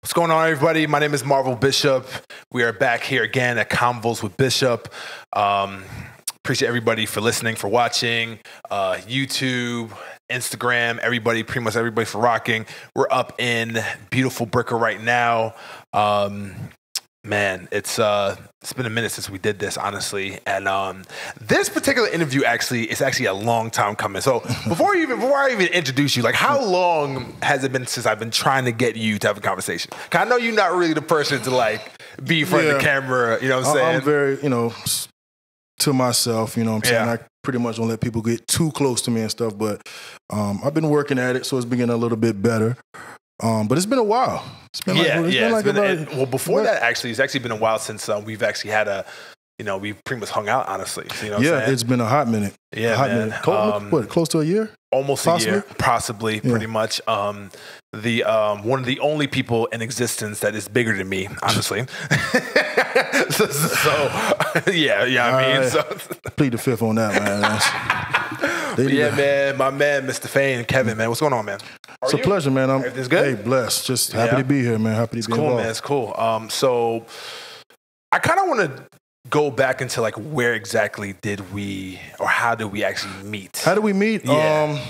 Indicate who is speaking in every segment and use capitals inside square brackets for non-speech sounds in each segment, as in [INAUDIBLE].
Speaker 1: What's going on, everybody? My name is Marvel Bishop. We are back here again at Convos with Bishop. Um, appreciate everybody for listening, for watching. Uh, YouTube, Instagram, everybody, pretty much everybody for rocking. We're up in beautiful Brickell right now. Um, man, it's uh, it's been a minute since we did this, honestly. And um, this particular interview actually is actually a long time coming. So [LAUGHS] before you even before I even introduce you, like how long has it been since I've been trying to get you to have a conversation? Cause I know you're not really the person to like be in front of the camera. You know what I'm saying?
Speaker 2: I'm very, you know, to myself, you know what I'm saying?
Speaker 1: Yeah.
Speaker 2: I pretty much don't let people get too close to me and stuff, but um, I've been working at it, so it's been getting a little bit better. Um, but it's been a while. It's been
Speaker 1: yeah,
Speaker 2: like, it's
Speaker 1: yeah.
Speaker 2: been
Speaker 1: it's
Speaker 2: like
Speaker 1: been-
Speaker 2: about,
Speaker 1: and- well, before that, actually, it's actually been a while since uh, we've actually had a, you know, we've pretty much hung out, honestly. You know
Speaker 2: yeah,
Speaker 1: saying?
Speaker 2: it's been a hot minute.
Speaker 1: Yeah,
Speaker 2: a hot
Speaker 1: man.
Speaker 2: minute. Close,
Speaker 1: Um,
Speaker 2: what, close to a year?
Speaker 1: almost
Speaker 2: Possibly?
Speaker 1: a year, possibly,
Speaker 2: Yeah.
Speaker 1: pretty much. Um, the um, one of the only people in existence that is bigger than me, honestly. [LAUGHS] so, so, [LAUGHS] yeah, yeah. I mean, so,
Speaker 2: Plead the fifth on that, man. [LAUGHS]
Speaker 1: yeah,
Speaker 2: to-
Speaker 1: man, my man, Mr. Fain Kevin, man, what's going on, man? How
Speaker 2: It's
Speaker 1: are
Speaker 2: a
Speaker 1: you?
Speaker 2: pleasure, man. I'm
Speaker 1: Everything's good?
Speaker 2: Hey, blessed. Just happy
Speaker 1: Yeah.
Speaker 2: to be here, man. Happy to
Speaker 1: It's
Speaker 2: be
Speaker 1: cool,
Speaker 2: involved.
Speaker 1: man. It's cool. Um, so I kind of want to go back into like where exactly did we or how did we actually meet?
Speaker 2: How did we meet?
Speaker 1: Yeah.
Speaker 2: Um,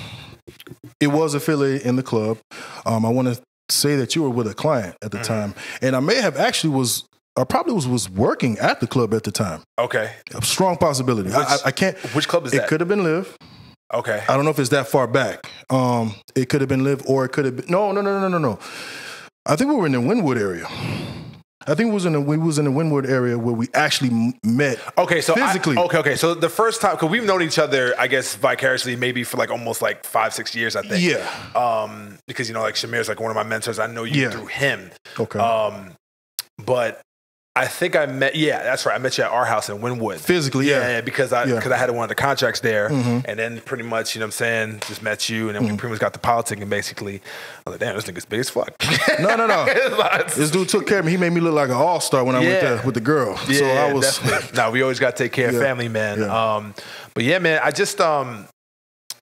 Speaker 2: it was affiliated in the club. Um, I want to say that you were with a client at the
Speaker 1: Mm-hmm.
Speaker 2: time, and I may have actually was. I probably was was working at the club at the time.
Speaker 1: okay.
Speaker 2: A strong possibility. I,
Speaker 1: Which-
Speaker 2: I, I can't.
Speaker 1: Which club is
Speaker 2: It
Speaker 1: that?
Speaker 2: could have been Live.
Speaker 1: Okay.
Speaker 2: I don't know if it's that far back. Um, it could have been Live, or it could have been no, no, no, no, no, no. I think we were in the Wynwood area. I think it was in the we was in the Wynwood area where we actually met.
Speaker 1: Okay, so I-
Speaker 2: physically.
Speaker 1: okay, okay. So the first time, because we've known each other, I guess vicariously, maybe for like almost like five, six years, I think.
Speaker 2: Yeah.
Speaker 1: Um, because you know, like Shamir's like one of my mentors. I know you
Speaker 2: Yeah.
Speaker 1: through him.
Speaker 2: Okay.
Speaker 1: Um, but I think I met. Yeah, that's right. I met you at our house in Wynwood.
Speaker 2: Physically,
Speaker 1: Yeah,
Speaker 2: yeah.
Speaker 1: yeah, because I
Speaker 2: Yeah.
Speaker 1: because I had one of the contracts there,
Speaker 2: Mhm.
Speaker 1: and then pretty much you know what I'm saying just met you, and then
Speaker 2: Mm-hmm.
Speaker 1: we pretty much got the politic, and basically I was like, damn, this nigga's big as fuck.
Speaker 2: No, no, no. [LAUGHS] This dude took care of me. He made me look like an all star when I went there with the girl.
Speaker 1: Yeah,
Speaker 2: so I was.
Speaker 1: definitely. [LAUGHS] no, we always got to take care of family, man.
Speaker 2: Yeah.
Speaker 1: Um, but yeah, man, I just um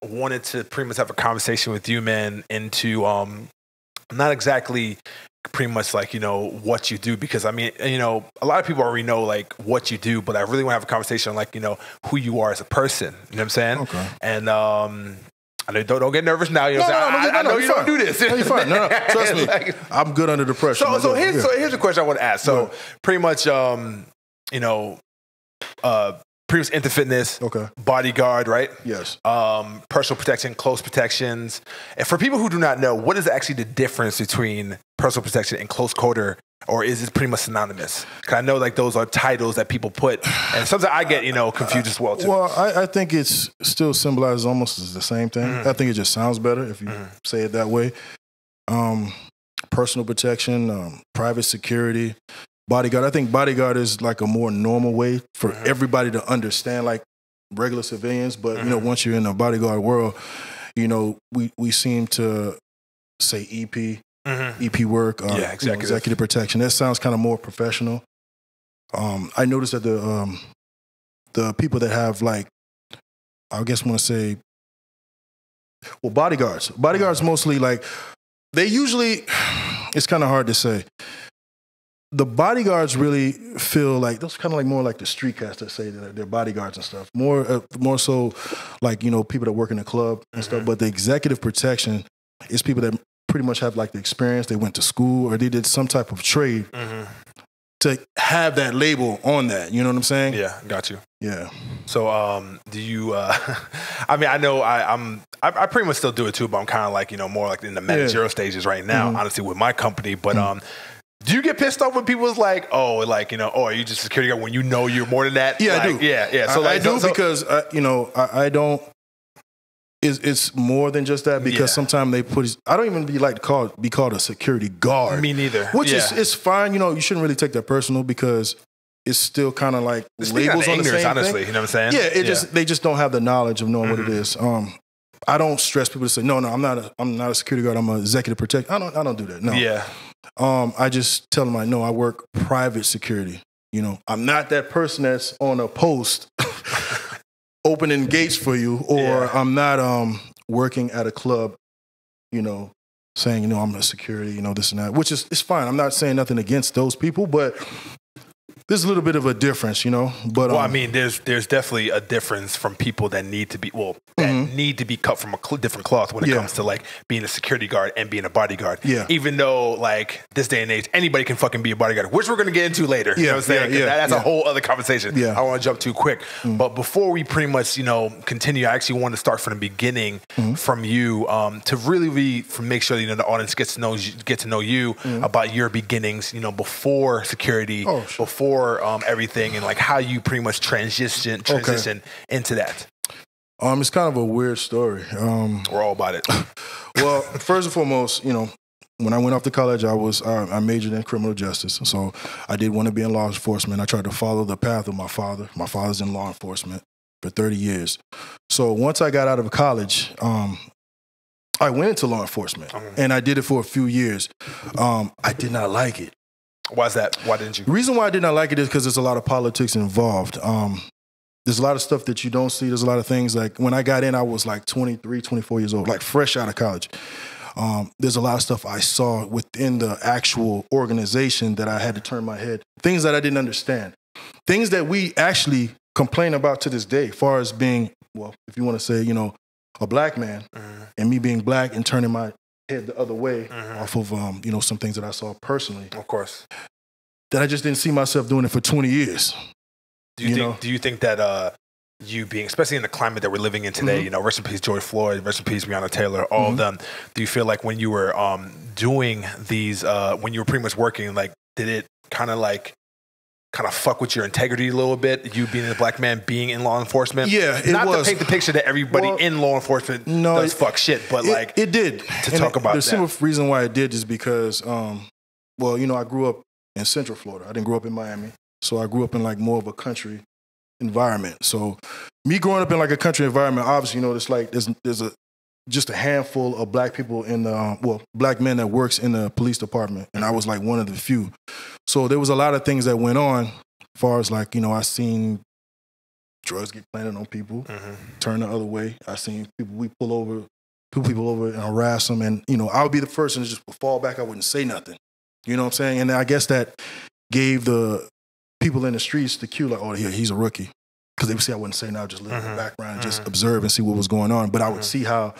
Speaker 1: wanted to pretty much have a conversation with you, man, into um not exactly pretty much like you know what you do because I mean you know a lot of people already know like what you do, but I really want to have a conversation on like you know who you are as a person. You know what I'm saying?
Speaker 2: Okay.
Speaker 1: And um. I know, don't, don't get nervous now. You know
Speaker 2: No,
Speaker 1: what
Speaker 2: no,
Speaker 1: I'm
Speaker 2: no,
Speaker 1: saying?
Speaker 2: no,
Speaker 1: I, I know
Speaker 2: you're
Speaker 1: you don't
Speaker 2: fine.
Speaker 1: do this.
Speaker 2: No, you're fine. No, no, [LAUGHS] trust me.
Speaker 1: Like-
Speaker 2: I'm good under the pressure.
Speaker 1: so, so here's
Speaker 2: yeah.
Speaker 1: so here's a question I want to ask. So
Speaker 2: Right.
Speaker 1: pretty much, um, you know, uh, much into fitness,
Speaker 2: Okay.
Speaker 1: bodyguard, right?
Speaker 2: Yes.
Speaker 1: Um, personal protection, close protections. And for people who do not know, what is actually the difference between personal protection and close quarter? Or is it pretty much synonymous? Because I know like those are titles that people put, and sometimes I get you know confused as well too.
Speaker 2: Well, I, I think it's still symbolizes almost as the same thing.
Speaker 1: Mm.
Speaker 2: I think it just sounds better if you
Speaker 1: Mhm.
Speaker 2: say it that way. Um, personal protection, um, private security, bodyguard. I think bodyguard is like a more normal way for
Speaker 1: Mhm.
Speaker 2: everybody to understand, like regular civilians. But you know,
Speaker 1: Mhm.
Speaker 2: once you're in the bodyguard world, you know, we we seem to say EP,
Speaker 1: Mhm.
Speaker 2: EP work, uh,
Speaker 1: Yeah,
Speaker 2: you know,
Speaker 1: executive.
Speaker 2: executive protection. That sounds kind of more professional. Um, I noticed that the um, the people that have like, I guess want to say, well, bodyguards. Bodyguards mostly like they usually. [SIGHS] It's kind of hard to say. The bodyguards really feel like those kind of like more like the street cats that say that they're bodyguards and stuff. More, uh, more so, like you know, people that work in the club and stuff.
Speaker 1: Mhm.
Speaker 2: But the executive protection is people that pretty much have like the experience. They went to school or they did some type of trade
Speaker 1: Mhm.
Speaker 2: to have that label on that. You know what I'm saying?
Speaker 1: Yeah, got you.
Speaker 2: Yeah.
Speaker 1: So, um, do you? Uh, [LAUGHS] I mean, I know I, I'm. I, I pretty much still do it too, but I'm kind of like you know more like in the managerial stages right now,
Speaker 2: Mhm.
Speaker 1: honestly, with my company. But
Speaker 2: Mhm.
Speaker 1: um, do you get pissed off when people's like, oh, like you know, oh, are you just a security guard when you know you're more than that?
Speaker 2: Yeah, I do.
Speaker 1: Yeah, yeah.
Speaker 2: So I,
Speaker 1: like,
Speaker 2: I do
Speaker 1: so-
Speaker 2: because I, you know I, I don't. It's, it's more than just that because
Speaker 1: Yeah.
Speaker 2: sometimes they put. I don't even be like to call be called a security guard.
Speaker 1: me neither.
Speaker 2: which
Speaker 1: yeah.
Speaker 2: is it's fine. You know, you shouldn't really take that personal because it's still kind of like
Speaker 1: out
Speaker 2: labels on the same
Speaker 1: honestly.
Speaker 2: thing.
Speaker 1: You know what I'm saying?
Speaker 2: Yeah, it just they just don't have the knowledge of knowing what it
Speaker 1: Mhm.
Speaker 2: is. Um, I don't stress people to say no, no. I'm not a I'm not a security guard. I'm an executive protector. I don't I don't do that. No.
Speaker 1: Yeah.
Speaker 2: Um, I just tell them I know I work private security. You know, I'm not that person that's on a post [LAUGHS] opening gates for you, or
Speaker 1: Yeah.
Speaker 2: I'm not um working at a club. You know, saying, you know, I'm a security, you know, this and that, which is it's fine. I'm not saying nothing against those people, but there's a little bit of a difference, you know. But
Speaker 1: Well, I
Speaker 2: um,
Speaker 1: mean, there's there's definitely a difference from people that need to be well that need to be cut from a cl- different cloth when it
Speaker 2: Mm-hmm. Yeah.
Speaker 1: comes to like being a security guard and being a bodyguard.
Speaker 2: Yeah.
Speaker 1: Even though like this day and age, anybody can fucking be a bodyguard, which we're gonna get into later. you
Speaker 2: Yeah,
Speaker 1: know what I'm saying?
Speaker 2: yeah, yeah,
Speaker 1: that- that's
Speaker 2: yeah.
Speaker 1: a whole other conversation.
Speaker 2: Yeah.
Speaker 1: I don't want to jump too quick. But before we pretty much you know continue, I actually want to start from the beginning
Speaker 2: Mm-hmm.
Speaker 1: from you um, to really be from make sure you know the audience gets to know you, get to know you about your beginnings. You know before security,
Speaker 2: Mm-hmm. Oh, sure.
Speaker 1: before um, everything, and like how you pretty much transition transition into that.
Speaker 2: um, it's kind of a weird story. Um,
Speaker 1: We're all about it. [LAUGHS]
Speaker 2: well, first and foremost, you know, when I went off to college, I was I, I majored in criminal justice, so I did want to be in law enforcement. I tried to follow the path of my father. My father's in law enforcement for 30 years. So once I got out of college, um, I went into law enforcement,
Speaker 1: Mhm.
Speaker 2: and I did it for a few years. Um, I did not like it.
Speaker 1: Why's that? Why didn't you?
Speaker 2: The reason why I did not like it is because there's a lot of politics involved. Um, there's a lot of stuff that you don't see. There's a lot of things like when I got in, I was like 23, 24 years old, like fresh out of college. Um, there's a lot of stuff I saw within the actual organization that I had to turn my head, things that I didn't understand, things that we actually complain about to this day, far as being, well, if you want to say, you know, a black man
Speaker 1: Mhm.
Speaker 2: and me being black and turning my head the other way
Speaker 1: Mhm.
Speaker 2: off of, um, you know, some things that I saw personally
Speaker 1: Of course.
Speaker 2: that I just didn't see myself doing it for 20 years.
Speaker 1: Do you,
Speaker 2: You
Speaker 1: think?
Speaker 2: know?
Speaker 1: Do you think that uh, you being, especially in the climate that we're living in today,
Speaker 2: Mhm.
Speaker 1: you know, rest in peace, George Floyd, rest in peace, Breonna Taylor, all of
Speaker 2: Mhm.
Speaker 1: them. Do you feel like when you were um, doing these, uh, when you were pretty much working, like, did it kind of like, kind of fuck with your integrity a little bit? You being a black man, being in law enforcement.
Speaker 2: Yeah, it
Speaker 1: Not
Speaker 2: was.
Speaker 1: to paint the picture that everybody
Speaker 2: Well,
Speaker 1: in law enforcement
Speaker 2: no,
Speaker 1: does
Speaker 2: it-
Speaker 1: fuck shit, but
Speaker 2: it,
Speaker 1: like,
Speaker 2: it did
Speaker 1: to
Speaker 2: And
Speaker 1: talk about
Speaker 2: the
Speaker 1: that.
Speaker 2: simple reason why it did is because, um, well, you know, I grew up in Central Florida. I didn't grow up in Miami, so I grew up in like more of a country environment. So me growing up in like a country environment, obviously, you know, it's like there's there's a just a handful of black people in the um, well, black men that works in the police department, and I was like one of the few. So there was a lot of things that went on, as far as like you know, I seen drugs get planted on people
Speaker 1: Mhm.
Speaker 2: turn the other way. I seen people we pull over, pull people over and harass them, and you know I would be the person to just fall back. I wouldn't say nothing. You know what I'm saying? And I guess that gave the people in the streets the cue, like, oh, yeah, he's a rookie, because they would see I wouldn't say nothing. I would just live in
Speaker 1: Mhm.
Speaker 2: the background and just
Speaker 1: Mhm.
Speaker 2: observe and see what was going on. But I would
Speaker 1: Mhm.
Speaker 2: see how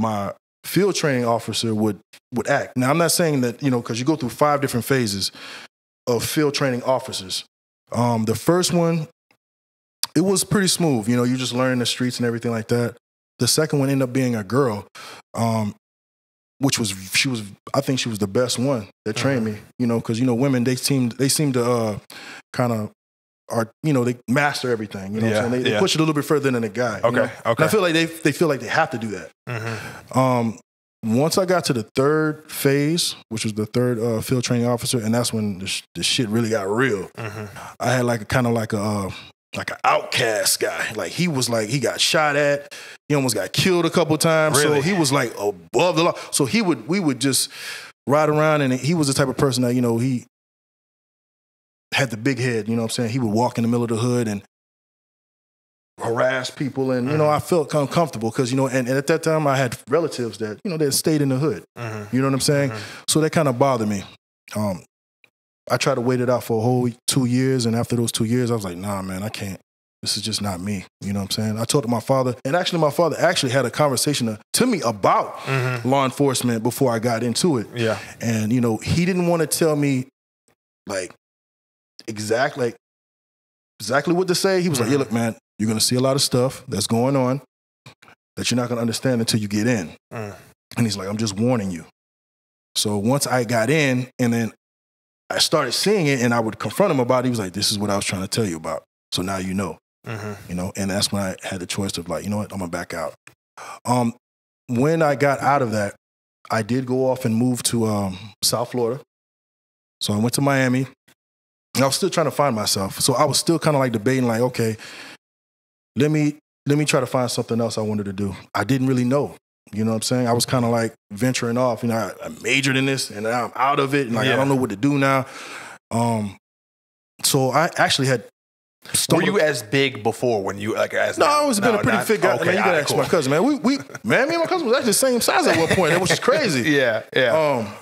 Speaker 2: my field training officer would would act. Now I'm not saying that you know because you go through five different phases of field training officers. Um, the first one it was pretty smooth. You know, you just learn the streets and everything like that. The second one ended up being a girl, um, which was she was I think she was the best one that trained me. You know, because you know women they seem they seem to uh, kind of are you know they master everything. You know,
Speaker 1: Yeah,
Speaker 2: they, they
Speaker 1: yeah.
Speaker 2: push it a little bit further than a guy. you
Speaker 1: Okay,
Speaker 2: know?
Speaker 1: okay.
Speaker 2: And I feel like they they feel like they have to do that.
Speaker 1: Mhm.
Speaker 2: Um, once I got to the third phase, which was the third uh, field training officer, and that's when the, sh- the shit really got real.
Speaker 1: Mhm.
Speaker 2: I had like a kind of like a uh, like an outcast guy. Like he was like he got shot at. He almost got killed a couple times.
Speaker 1: Really?
Speaker 2: So he was like above the law. So he would we would just ride around, and he was the type of person that you know he had the big head. You know what I'm saying? He would walk in the middle of the hood and harass people, and you know I felt uncomfortable because you know, and, and at that time I had relatives that you know that stayed in the hood.
Speaker 1: Mhm.
Speaker 2: You know what I'm saying?
Speaker 1: Mhm.
Speaker 2: So that kind of bothered me. Um, I tried to wait it out for a whole two years, and after those two years, I was like, nah, man, I can't. This is just not me. You know what I'm saying? I talked to my father, and actually, my father actually had a conversation to, to me about
Speaker 1: Mhm.
Speaker 2: law enforcement before I got into it.
Speaker 1: Yeah.
Speaker 2: And, you know, he didn't want to tell me, like, exactly, like, exactly what to say. He was like, yeah,
Speaker 1: Mhm.
Speaker 2: look, man, you're going to see a lot of stuff that's going on that you're not going to understand until you get in.
Speaker 1: Mm.
Speaker 2: And he's like, I'm just warning you. So once I got in and then I started seeing it and I would confront him about it, he was like, This is what I was trying to tell you about. So now you know,
Speaker 1: Mhm.
Speaker 2: you know, and that's when I had the choice of like, you know what, I'm gonna back out. Um, when I got out of that, I did go off and move to um, South Florida. So I went to Miami. And I was still trying to find myself. So I was still kind of like debating, like, okay, let me let me try to find something else I wanted to do. I didn't really know. You know what I'm saying? I was kind of like venturing off. You know, I, I majored in this and now I'm out of it. And like,
Speaker 1: Yeah.
Speaker 2: I don't know what to do now. Um, so I actually had
Speaker 1: Were you as big before when you like as
Speaker 2: No,
Speaker 1: now?
Speaker 2: I always been a pretty
Speaker 1: not?
Speaker 2: fit guy.
Speaker 1: Okay,
Speaker 2: man, you gotta
Speaker 1: alright,
Speaker 2: ask
Speaker 1: cool.
Speaker 2: my cousin, man. We, we, man, me and my cousin was actually the same size at one point, which is [LAUGHS] crazy.
Speaker 1: Yeah, yeah.
Speaker 2: Um,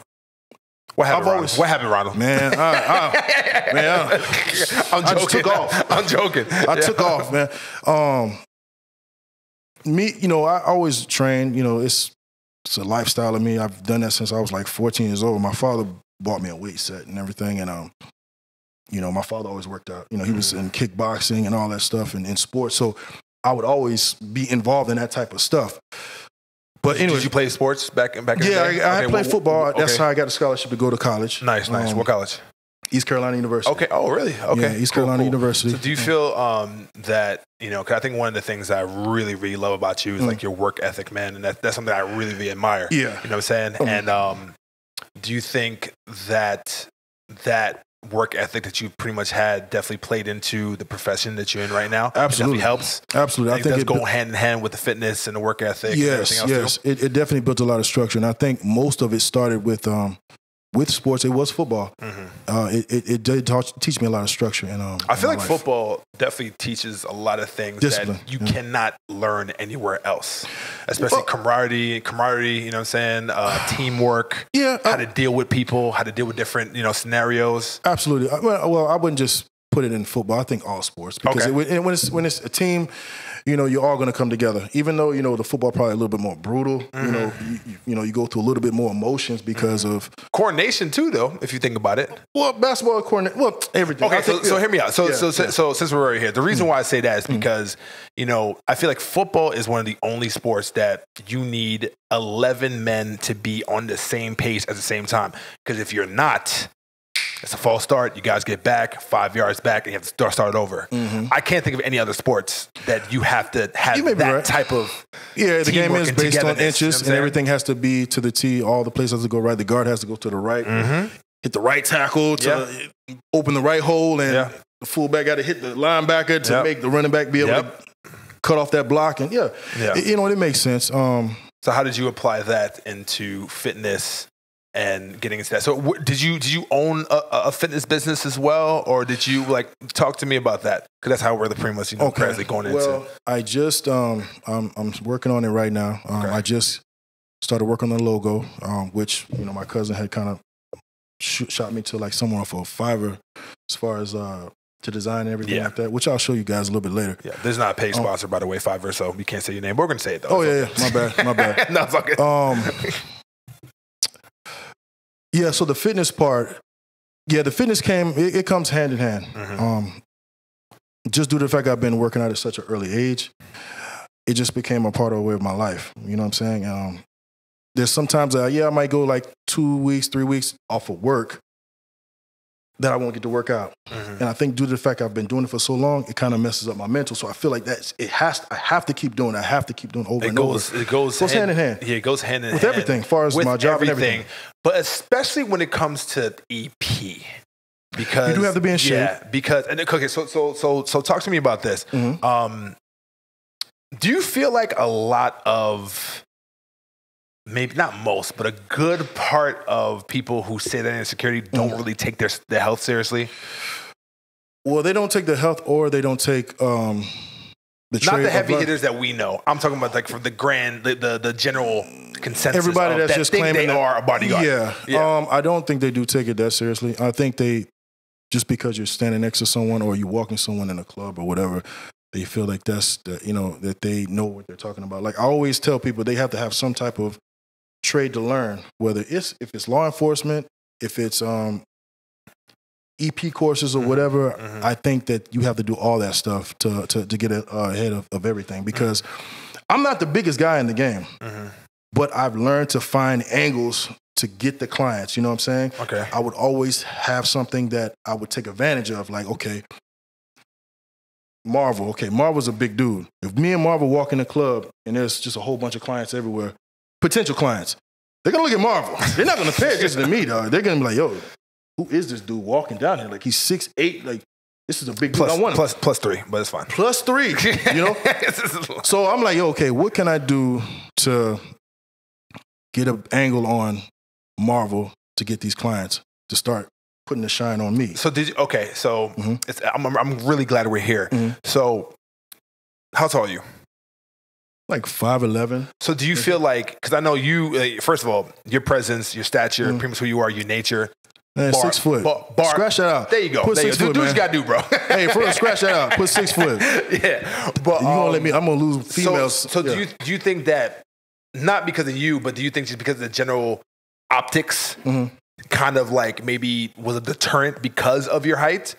Speaker 1: what happened, Ronald?
Speaker 2: always-
Speaker 1: What happened, Ronald?
Speaker 2: man, I, I, man, I, [LAUGHS]
Speaker 1: I'm
Speaker 2: I
Speaker 1: joking.
Speaker 2: just took off.
Speaker 1: I'm joking.
Speaker 2: I took off, man. Um, me, you know, I always train. You know, it's it's a lifestyle of me. I've done that since I was like 14 years old. My father bought me a weight set and everything, and um, you know, my father always worked out. You know, he was in kickboxing and all that stuff and in sports, so I would always be involved in that type of stuff. But anyway,
Speaker 1: Did you play sports back and back in
Speaker 2: yeah,
Speaker 1: the day?
Speaker 2: I, I
Speaker 1: Okay,
Speaker 2: played football. That's how I got a scholarship to go to college.
Speaker 1: Nice, nice.
Speaker 2: Um,
Speaker 1: what college?
Speaker 2: East Carolina University.
Speaker 1: Okay. Oh, really? Okay.
Speaker 2: Yeah, East
Speaker 1: Cool,
Speaker 2: Carolina
Speaker 1: cool.
Speaker 2: University.
Speaker 1: So, do you feel um, that you know? Cause I think one of the things that I really, really love about you is
Speaker 2: Mm.
Speaker 1: like your work ethic, man, and that, that's something I really, really admire.
Speaker 2: Yeah.
Speaker 1: You know what I'm saying?
Speaker 2: Um,
Speaker 1: and um, do you think that that work ethic that you've pretty much had definitely played into the profession that you're in right now?
Speaker 2: Absolutely.
Speaker 1: helps.
Speaker 2: Absolutely.
Speaker 1: I think,
Speaker 2: it
Speaker 1: that's going hand in hand with the fitness and the work ethic. and
Speaker 2: Yes,
Speaker 1: everything else
Speaker 2: yes. It, it definitely built a lot of structure, and I think most of it started with um, with sports. It was football.
Speaker 1: Mhm.
Speaker 2: Uh, it, it it did taught, teach me a lot of structure, and um,
Speaker 1: I feel like
Speaker 2: life.
Speaker 1: football definitely teaches a lot of things
Speaker 2: Discipline,
Speaker 1: that you
Speaker 2: yeah.
Speaker 1: cannot learn anywhere else, especially
Speaker 2: Well-
Speaker 1: camaraderie, camaraderie. You know what I'm saying? Uh, [SIGHS] teamwork.
Speaker 2: Yeah,
Speaker 1: How
Speaker 2: uh,
Speaker 1: to deal with people. How to deal with different you know scenarios.
Speaker 2: absolutely. I- Well, well, I wouldn't just put it in football. I think all sports because
Speaker 1: Okay.
Speaker 2: it, when- it's when it's a team, you know, you're all going to come together. Even though you know the football probably a little bit more brutal. You mm-hmm. know,
Speaker 1: Mm-hmm.
Speaker 2: you, you- know, you go through a little bit more emotions mm-hmm. because of
Speaker 1: Coordination too, though, if you think about it.
Speaker 2: well, basketball coordinate. Well, everything.
Speaker 1: Okay,
Speaker 2: I
Speaker 1: so,
Speaker 2: think-
Speaker 1: so hear me out. So,
Speaker 2: Yeah,
Speaker 1: so, so,
Speaker 2: yeah.
Speaker 1: so since we're already here, the reason mm-hmm. why I say that is because, you know, I feel like football is one of the only sports that you need 11 men to be on the same pace at the same time. Because if you're not, it's a false start. You guys get back five yards back, and you have to start start over. I can't think of any other sports that you have to have
Speaker 2: Mm-hmm.
Speaker 1: That
Speaker 2: right.
Speaker 1: type of.
Speaker 2: Yeah, the game is based on
Speaker 1: togetherness, you know
Speaker 2: inches, and
Speaker 1: saying?
Speaker 2: everything has to be to the T. All the plays has to go right. The guard has to go to the right, hit the right tackle to open the right hole, and
Speaker 1: Yeah.
Speaker 2: the fullback got to hit the linebacker to
Speaker 1: Yep.
Speaker 2: make the running back be able
Speaker 1: Yep.
Speaker 2: to cut off that block. And yeah,
Speaker 1: Yeah.
Speaker 2: It- you know, it makes sense. Um,
Speaker 1: So how did you apply that into fitness and getting into that? So w- did you did you own a, a fitness business as well, or did you like talk to me about that? Because that's how we're the Primus, you know, presently going into.
Speaker 2: Well, I just um, I'm, I'm working on it right now. Um,
Speaker 1: Okay.
Speaker 2: I just started working on the logo, um, which you know my cousin had kind of sh- shot me to like someone for Fiverr as far as uh, to design and everything
Speaker 1: Yeah.
Speaker 2: like that, which I'll show you guys a little bit later.
Speaker 1: yeah, this is not a paid sponsor, by the way, Fiverr, so we can't say your name. We're gonna say it though.
Speaker 2: Oh
Speaker 1: It's
Speaker 2: yeah, yeah, my bad, my bad. [LAUGHS]
Speaker 1: no, it's okay.
Speaker 2: Um, yeah, so the fitness part, yeah, the fitness came. It, it comes hand in hand.
Speaker 1: Mhm.
Speaker 2: Um, just due to the fact I've been working out at such an early age, it just became a part of the way of my life. You know what I'm saying? Um, there's sometimes, uh, yeah, I might go like two weeks, three weeks off of work that I won't get to work out.
Speaker 1: Mhm.
Speaker 2: And I think due to the fact I've been doing it for so long, it kind of messes up my mental. So I feel like that's it has. I have to keep doing. it. I have to keep doing it over
Speaker 1: It
Speaker 2: and
Speaker 1: goes,
Speaker 2: over
Speaker 1: it goes,
Speaker 2: Goes hand in hand.
Speaker 1: Yeah, it goes hand in
Speaker 2: with
Speaker 1: hand
Speaker 2: everything, as far as
Speaker 1: with
Speaker 2: my job and everything.
Speaker 1: But especially when it comes to EP, because
Speaker 2: You do have to be in shape.
Speaker 1: Yeah, because and okay, so so so so talk to me about this.
Speaker 2: Mhm.
Speaker 1: Um, do you feel like a lot of maybe not most, but a good part of people who say that in security don't
Speaker 2: Mhm.
Speaker 1: really take their their health seriously?
Speaker 2: Well, they don't take the health or they don't take um, the
Speaker 1: Not the heavy hitters that we know. I'm talking about like from the grand, the the, the general consensus.
Speaker 2: Everybody that's
Speaker 1: that
Speaker 2: just claiming
Speaker 1: they
Speaker 2: that-
Speaker 1: are a bodyguard.
Speaker 2: Yeah.
Speaker 1: Yeah.
Speaker 2: Um, I don't think they do take it that seriously. I think they just because you're standing next to someone or you're walking someone in a club or whatever, they feel like that's the, you know that they know what they're talking about. Like I always tell people, they have to have some type of trade to learn, whether it's if it's law enforcement, if it's um, EP courses or
Speaker 1: Mhm.
Speaker 2: whatever.
Speaker 1: Mhm.
Speaker 2: I think that you have to do all that stuff to to, to get uh, ahead of, of everything because I'm not the biggest guy in the game
Speaker 1: Mhm.
Speaker 2: but I've learned to find angles to get the clients. You know what I'm saying?
Speaker 1: Okay.
Speaker 2: I would always have something that I would take advantage of. Like, okay, Marvel. Okay, Marvel's a big dude. If me and Marvel walk in the club and there's just a whole bunch of clients everywhere, potential clients, they're gonna look at Marvel. [LAUGHS] They're not gonna pay attention to me, dog. They're gonna be like, yo, who is this dude walking down here? Like he's six eight. Like this is a big dude. I want
Speaker 1: plus, plus three, but it's fine.
Speaker 2: Plus three. [LAUGHS] You know. So I'm like, yo, okay, what can I do to get an angle on Marvel to get these clients to start putting the shine on me.
Speaker 1: So did you? Okay, so
Speaker 2: Mhm.
Speaker 1: it's, I'm I'm really glad we're here.
Speaker 2: Mhm.
Speaker 1: So, how tall are you?
Speaker 2: Like five eleven.
Speaker 1: So do you feel like? Because I know you. Uh, first of all, your presence, your stature,
Speaker 2: Mhm.
Speaker 1: pretty much who you are, your nature.
Speaker 2: Man,
Speaker 1: Bar-
Speaker 2: six foot.
Speaker 1: bar- bar-
Speaker 2: scratch that out.
Speaker 1: There you go.
Speaker 2: Put
Speaker 1: there you
Speaker 2: six
Speaker 1: go.
Speaker 2: foot,
Speaker 1: Do, do what you gotta do, bro.
Speaker 2: hey, for real, scratch that out. Put six foot. [LAUGHS]
Speaker 1: Yeah, but you
Speaker 2: gonna
Speaker 1: um,
Speaker 2: let me? I'm gonna lose females.
Speaker 1: so do
Speaker 2: Yeah.
Speaker 1: you do you think that not because of you, but do you think just because of the general optics,
Speaker 2: Mhm.
Speaker 1: kind of like maybe was a deterrent because of your height?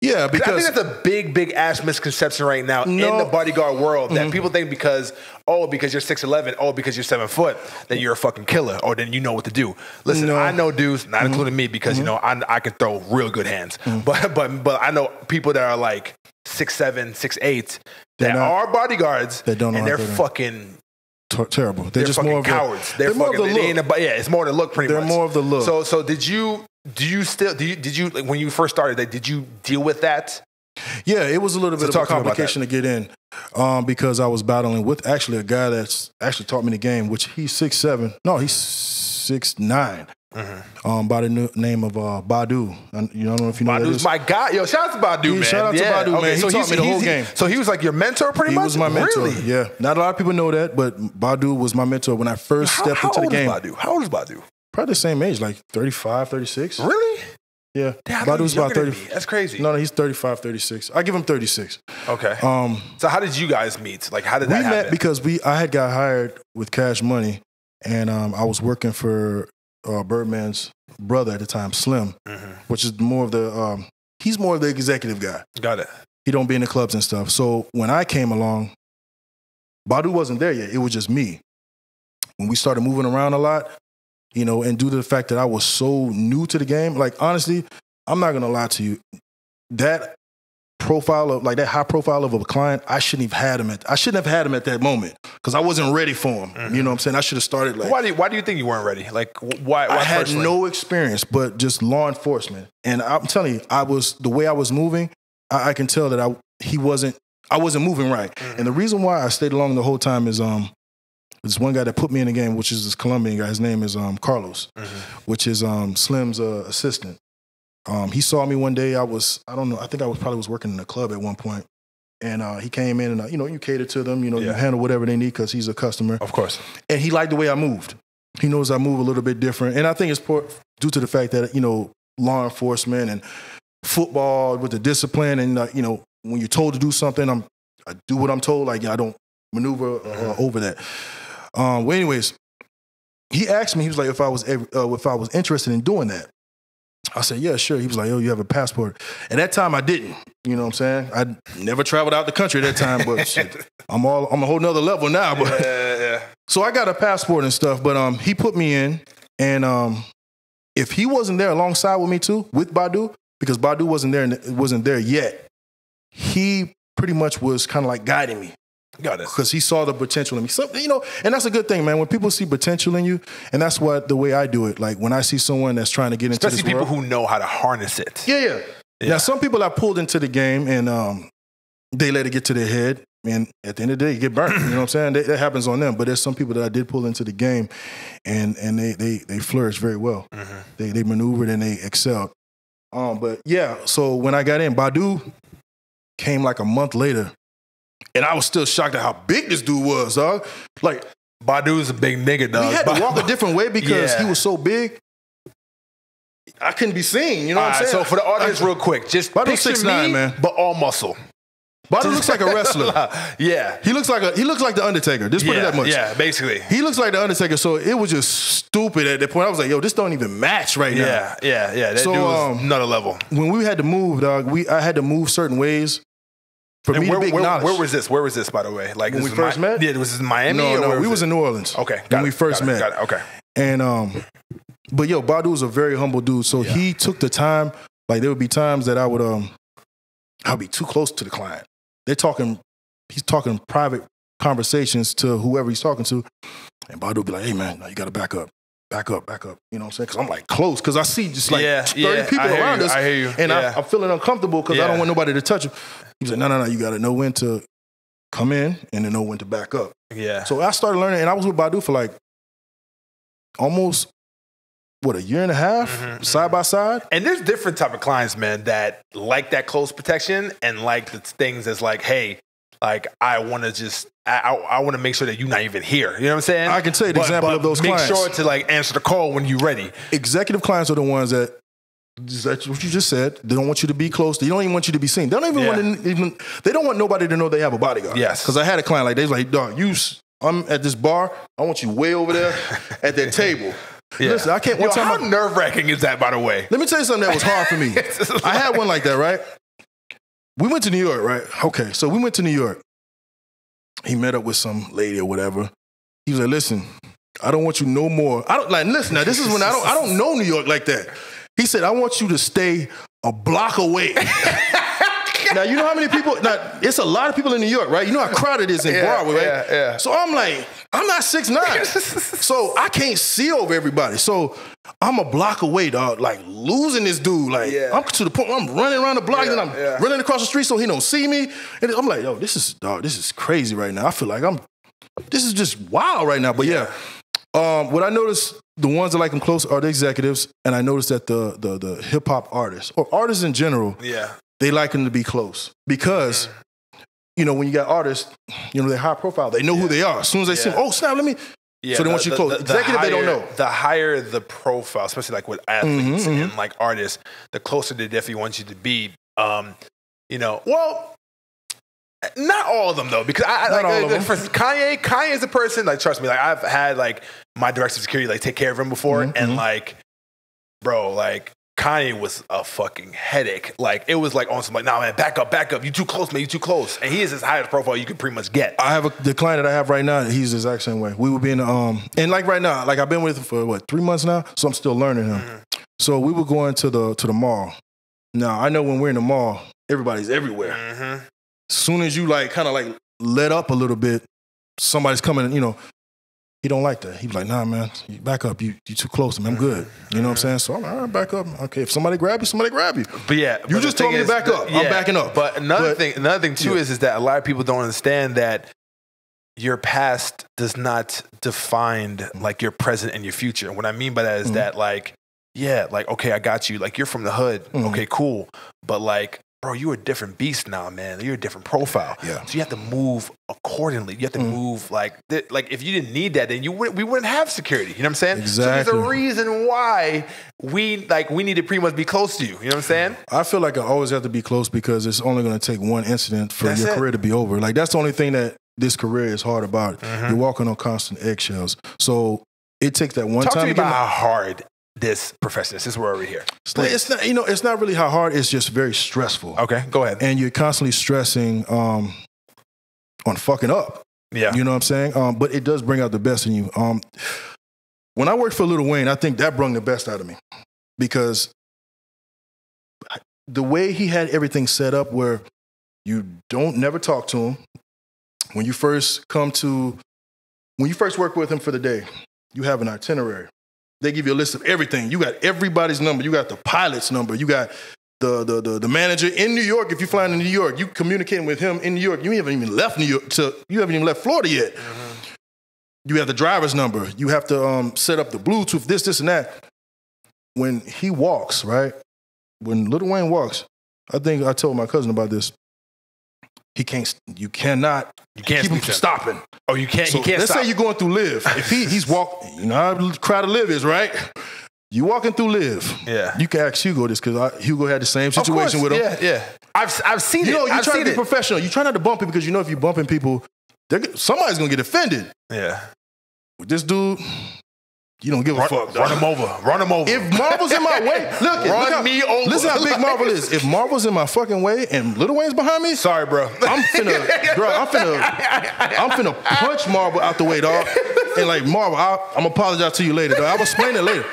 Speaker 2: Yeah,
Speaker 1: 'Cause
Speaker 2: because
Speaker 1: I think that's a big, big ass misconception right now in the bodyguard world that
Speaker 2: Mhm.
Speaker 1: people think because oh because you're six eleven, oh because you're seven foot, that you're a fucking killer, or then you know what to do. Listen,
Speaker 2: No.
Speaker 1: I know dudes, not mm-hmm. including me, because you mm-hmm. know I, I can throw real good hands, mm-hmm. but but but I know people that are like six seven, six eight that
Speaker 2: not-
Speaker 1: are bodyguards,
Speaker 2: They don't know
Speaker 1: and they're fucking
Speaker 2: ter- terrible. They're,
Speaker 1: they're
Speaker 2: just
Speaker 1: fucking
Speaker 2: more of a-
Speaker 1: cowards. They're,
Speaker 2: they're more of the
Speaker 1: they
Speaker 2: look.
Speaker 1: ain't about, yeah, it's more the look. Pretty
Speaker 2: They're
Speaker 1: much.
Speaker 2: more of the look.
Speaker 1: So so did you do you still do you did you like when you first started? Like, did you deal with that?
Speaker 2: Yeah, it was a little
Speaker 1: So
Speaker 2: bit of a
Speaker 1: to
Speaker 2: complication to get in um, because I was battling with actually a guy that's actually taught me the game, which he's six seven. No, he's six nine.
Speaker 1: Mm-hmm.
Speaker 2: Um, by the new name of uh, Badu. And, you know, I don't know if you know that
Speaker 1: Badu's my guy. Yo, shout out to Badu,
Speaker 2: Yeah,
Speaker 1: man.
Speaker 2: shout out to
Speaker 1: yeah.
Speaker 2: Badu, man. He taught
Speaker 1: he's-
Speaker 2: me the whole game.
Speaker 1: So he was like your mentor, pretty
Speaker 2: He
Speaker 1: much.
Speaker 2: was my mentor.
Speaker 1: Really?
Speaker 2: Yeah, not a lot of people know that, but Badu was my mentor when I first
Speaker 1: How,
Speaker 2: stepped
Speaker 1: how
Speaker 2: into the game.
Speaker 1: Badu? How old is Badu?
Speaker 2: Probably the same age, like 35, 36.
Speaker 1: Really?
Speaker 2: Yeah,
Speaker 1: Damn, I was
Speaker 2: Badu's about 30.
Speaker 1: That's crazy.
Speaker 2: No, no, he's 35, 36. I give him 36.
Speaker 1: Okay.
Speaker 2: Um,
Speaker 1: so how did you guys meet? Like, how did
Speaker 2: we
Speaker 1: that
Speaker 2: met because we I had got hired with Cash Money, and um, I was working for uh, Birdman's brother at the time, Slim,
Speaker 1: Mhm.
Speaker 2: which is more of the um, he's more of the executive guy.
Speaker 1: Got it.
Speaker 2: He don't be in the clubs and stuff. So when I came along, Badu wasn't there yet. It was just me. When we started moving around a lot, you know, and due to the fact that I was so new to the game, like honestly, I'm not gonna lie to you, that profile of like that high profile of a client, I shouldn't have had him at I shouldn't have had him at that moment because I wasn't ready for him. You know what I'm saying? I should have started like
Speaker 1: why do you, Why do you think you weren't ready? Like, why? why
Speaker 2: I had
Speaker 1: personally?
Speaker 2: no experience, but just law enforcement. And I'm telling you, I was the way I was moving. I, I can tell that I he wasn't. I wasn't moving right.
Speaker 1: Mm-hmm.
Speaker 2: And the reason why I stayed along the whole time is um, this one guy that put me in the game, which is this Colombian guy. His name is um Carlos,
Speaker 1: Mhm.
Speaker 2: which is um Slim's uh, assistant. Um, he saw me one day. I was I don't know. I think I was probably was working in a club at one. And uh, he came in and uh, you know you cater to them, you know you handle whatever they need because he's a customer
Speaker 1: Of course.
Speaker 2: and he liked the way I moved. He knows I move a little bit different, and I think it's por- due to the fact that you know law enforcement and football with the discipline, and uh, you know when you're told to do something, I'm I do what I'm told. Like I don't maneuver uh, over that. Um, well, anyways, he asked me. He was like, if I was uh, if I was interested in doing that. I said, yeah, sure. He was like, oh, you have a passport. At that time, I didn't. You know what I'm saying? I never traveled out the country at that time, but [LAUGHS] shit, I'm all I'm a whole nother level now. But
Speaker 1: Yeah, yeah.
Speaker 2: so I got a passport and stuff, but um, he put me in, and um, if he wasn't there alongside with me too, with Badu, because Badu wasn't there and wasn't there yet, he pretty much was kind of like guiding me
Speaker 1: Got it.
Speaker 2: because he saw the potential in me. So, you know, and that's a good thing, man. When people see potential in you, and that's what the way I do it. Like when I see someone that's trying to get into
Speaker 1: Especially
Speaker 2: this
Speaker 1: people
Speaker 2: world,
Speaker 1: who know how to harness it.
Speaker 2: yeah, yeah.
Speaker 1: Yeah.
Speaker 2: Now, some people have pulled into the game and um, they let it get to their head. And at the end of the day, you get burnt. You know what I'm saying? That, that happens on them. But there's some people that I did pull into the game and, and they, they, they flourished very well.
Speaker 1: Mhm.
Speaker 2: They, they maneuvered and they excelled. Um, but yeah, so when I got in, Badu came like a month later. And I was still shocked at how big this dude was, dog. Like,
Speaker 1: Badu's a big nigga, dog.
Speaker 2: we had to walk a [LAUGHS] different way because
Speaker 1: Yeah.
Speaker 2: he was so big. I couldn't be seen. You know what
Speaker 1: All
Speaker 2: I'm
Speaker 1: right,
Speaker 2: saying?
Speaker 1: so for the audience, real quick, just
Speaker 2: Badu's
Speaker 1: picture
Speaker 2: 6'9",
Speaker 1: me,
Speaker 2: man.
Speaker 1: but all muscle.
Speaker 2: Badu looks like a wrestler. [LAUGHS]
Speaker 1: yeah.
Speaker 2: He looks like a he looks like the Undertaker. Just put
Speaker 1: yeah,
Speaker 2: it that much.
Speaker 1: Yeah, basically.
Speaker 2: He looks like the Undertaker. So it was just stupid at that point. I was like, yo, this don't even match right now.
Speaker 1: Yeah, yeah, yeah. That
Speaker 2: So,
Speaker 1: dude was
Speaker 2: um,
Speaker 1: another level.
Speaker 2: When we had to move, dog, we I had to move certain ways for
Speaker 1: And
Speaker 2: me
Speaker 1: where,
Speaker 2: to be
Speaker 1: where,
Speaker 2: acknowledged.
Speaker 1: where was this? Where was this, by the way? Like
Speaker 2: When we
Speaker 1: was
Speaker 2: first
Speaker 1: Mi-
Speaker 2: met?
Speaker 1: Yeah, it was this in Miami?
Speaker 2: no, no,
Speaker 1: where
Speaker 2: we was
Speaker 1: it?
Speaker 2: in New Orleans.
Speaker 1: Okay, got
Speaker 2: when
Speaker 1: it,
Speaker 2: we first
Speaker 1: got it,
Speaker 2: met.
Speaker 1: got it, Okay.
Speaker 2: And um, but yo, Badu was a very humble dude. So
Speaker 1: Yeah.
Speaker 2: he took the time. Like there would be times that I would um, I'd be too close to the client. They're talking, he's talking private conversations to whoever he's talking to, and Badu would be like, "Hey man, you got to back up, back up, back up." You know what I'm saying? Because I'm like close, because I see just like
Speaker 1: Yeah,
Speaker 2: 30
Speaker 1: yeah,
Speaker 2: people
Speaker 1: I
Speaker 2: around
Speaker 1: you,
Speaker 2: us,
Speaker 1: I hear you,
Speaker 2: and
Speaker 1: yeah.
Speaker 2: I, I'm feeling uncomfortable because I don't want nobody to touch him. He's like, "No, no, no, you got to know when to come in and then know when to back up."
Speaker 1: Yeah.
Speaker 2: So I started learning, and I was with Badu for like almost what a year and a half mm-hmm, mm-hmm. side by side.
Speaker 1: And there's different type of clients, man, that like that close protection and like the things that's like, hey, like I want to just, I, I, I want to make sure that you're not even here. You know what I'm saying?
Speaker 2: I can tell you the example of those clients.
Speaker 1: make
Speaker 2: clients.
Speaker 1: sure to like answer the call when you're ready.
Speaker 2: Executive clients are the ones that. That's what you just said. They don't want you to be close. They don't even want you to be seen. They don't even
Speaker 1: Yeah.
Speaker 2: want to even. They don't want nobody to know they have a bodyguard.
Speaker 1: Yes.
Speaker 2: Because I had a client like they was like, "Dog, you. I'm at this bar. I want you way over there at that [LAUGHS] table."
Speaker 1: Yeah.
Speaker 2: Listen, I can't.
Speaker 1: Yo, how nerve wracking is that, by the way?
Speaker 2: Let me tell you something that was hard for me. [LAUGHS] I had one like that, right? We went to New York, right? Okay, so we went to New York. He met up with some lady or whatever. He was like, "Listen, I don't want you no more. I don't like. Listen, now this is when I don't. I don't know New York like that." He said, "I want you to stay a block away." [LAUGHS] [LAUGHS] now you know how many people. Now it's a lot of people in New York, right? You know how crowded it is in
Speaker 1: Yeah,
Speaker 2: Broadway, right?
Speaker 1: yeah, yeah.
Speaker 2: So I'm like, I'm not six nine, [LAUGHS] so I can't see over everybody. So I'm a block away, dog. Like losing this dude. Like
Speaker 1: Yeah.
Speaker 2: I'm to the point where I'm running around the block
Speaker 1: Yeah,
Speaker 2: and I'm
Speaker 1: yeah.
Speaker 2: running across the street so he don't see me. And I'm like, yo, this is dog. This is crazy right now. I feel like I'm. This is just wild right now. But yeah, um, what I noticed, the ones that like him close are the executives, and I noticed that the the the hip hop artists or artists in general,
Speaker 1: Yeah.
Speaker 2: They like them to be close because.
Speaker 1: Mm-hmm.
Speaker 2: You know, when you got artists, you know, they're high profile. They know who they are. As soon as they see, them, oh, snap, let me.
Speaker 1: Yeah,
Speaker 2: So they
Speaker 1: the-
Speaker 2: want you
Speaker 1: the-
Speaker 2: close.
Speaker 1: the-
Speaker 2: Executive, they don't
Speaker 1: higher-
Speaker 2: know.
Speaker 1: The higher the profile, especially like with athletes
Speaker 2: Mhm,
Speaker 1: and like artists, the closer they definitely want you to be. Um, you know, well, not all of them though, because I,
Speaker 2: Not
Speaker 1: like
Speaker 2: all of
Speaker 1: uh,
Speaker 2: them.
Speaker 1: for Kanye. Kanye is a person like trust me. Like I've had like my director of security like take care of him before,
Speaker 2: Mhm,
Speaker 1: and
Speaker 2: mhm.
Speaker 1: like, bro, like. Kanye was a fucking headache. Like it was like on some like, nah man, back up, back up. You too close, man. You too close. And he is as high as profile you could pretty much get.
Speaker 2: I have a, the client that I have right now. He's the exact same way. We would be in um and like right now, like I've been with him for what three months now, so I'm still learning him.
Speaker 1: Mm-hmm.
Speaker 2: So we were going to the to the mall. Now I know when we're in the mall, everybody's everywhere.
Speaker 1: Mm-hmm.
Speaker 2: As soon as you like kind of like let up a little bit, somebody's coming. You know, he don't like that. He was like, Nah, man, back up. You you too close. Man, I'm good. You know what I'm saying? So I'm like, all right, back up. Okay, if somebody grab you, somebody grab you.
Speaker 1: But yeah,
Speaker 2: You
Speaker 1: but
Speaker 2: just told me to back up. I'm backing up.
Speaker 1: But another
Speaker 2: But-
Speaker 1: thing, another thing too
Speaker 2: Yeah.
Speaker 1: is is that a lot of people don't understand that your past does not define like your present and your future. And what I mean by that is
Speaker 2: Mhm.
Speaker 1: that like, yeah, like okay, I got you. Like you're from the hood.
Speaker 2: Mhm.
Speaker 1: Okay, cool. But like, bro, you're a different beast now, man. You're a different profile.
Speaker 2: Yeah.
Speaker 1: So you have to move accordingly. You have to
Speaker 2: Mhm.
Speaker 1: move like th- like if you didn't need that, then you wouldn't, we wouldn't have security. You know what I'm saying?
Speaker 2: Exactly.
Speaker 1: So there's a reason why we like we need to pretty much be close to you. You know what I'm saying?
Speaker 2: I feel like I always have to be close because it's only going to take one incident for
Speaker 1: That's
Speaker 2: your
Speaker 1: it.
Speaker 2: career to be over. Like that's the only thing that this career is hard about.
Speaker 1: Mhm.
Speaker 2: You're walking on constant eggshells. So it takes that one
Speaker 1: Talk to
Speaker 2: time
Speaker 1: me
Speaker 2: to get
Speaker 1: about how hard this profession is. Since we're over here.
Speaker 2: It's not- it's not, you know, it's not really how hard. It's just very stressful,
Speaker 1: Okay, go ahead.
Speaker 2: and you're constantly stressing um, on fucking up.
Speaker 1: Yeah.
Speaker 2: You know what I'm saying? Um, but it does bring out the best in you. Um, when I worked for Lil Wayne, I think that brought the best out of me because the way he had everything set up, where you don't never talk to him. When you first come to, when you first work with him for the day, you have an itinerary. They give you a list of everything. You got everybody's number. You got the pilot's number. You got the, the, the, the manager in New York. If you're flying to New York, you communicating with him in New York. You haven't even left New York. To, you haven't even left Florida yet. You have the driver's number. You have to um, set up the Bluetooth, this, this, and that. When he walks, right? When Lil Wayne walks, I think I told my cousin about this. He can't. You cannot
Speaker 1: You can't
Speaker 2: keep him from stopping.
Speaker 1: Oh, you can't.
Speaker 2: So
Speaker 1: you can't
Speaker 2: let's
Speaker 1: stop.
Speaker 2: say you're going through Live. If he he's walking, you know how crowded Live is, right? You walking through Live.
Speaker 1: Yeah.
Speaker 2: You can ask Hugo this because Hugo had the same situation with him.
Speaker 1: Yeah, yeah. I've I've seen
Speaker 2: You
Speaker 1: it.
Speaker 2: know, you try to be
Speaker 1: it.
Speaker 2: professional. You try not to bump people because you know if you're bumping people, somebody's gonna get offended.
Speaker 1: yeah.
Speaker 2: With this dude, you don't give a
Speaker 1: Run,
Speaker 2: fuck.
Speaker 1: run him over. Run him over.
Speaker 2: If Marvel's in my [LAUGHS] way, look,
Speaker 1: Run
Speaker 2: look how,
Speaker 1: me over.
Speaker 2: Listen how big Marvel is. If Marvel's in my fucking way and Lil Wayne's behind me,
Speaker 1: Sorry, bro.
Speaker 2: I'm finna, bro. I'm finna, I'm finna punch Marvel out the way, dog. And like Marvel, I, I'm gonna apologize to you later, dog. I'll explain it later,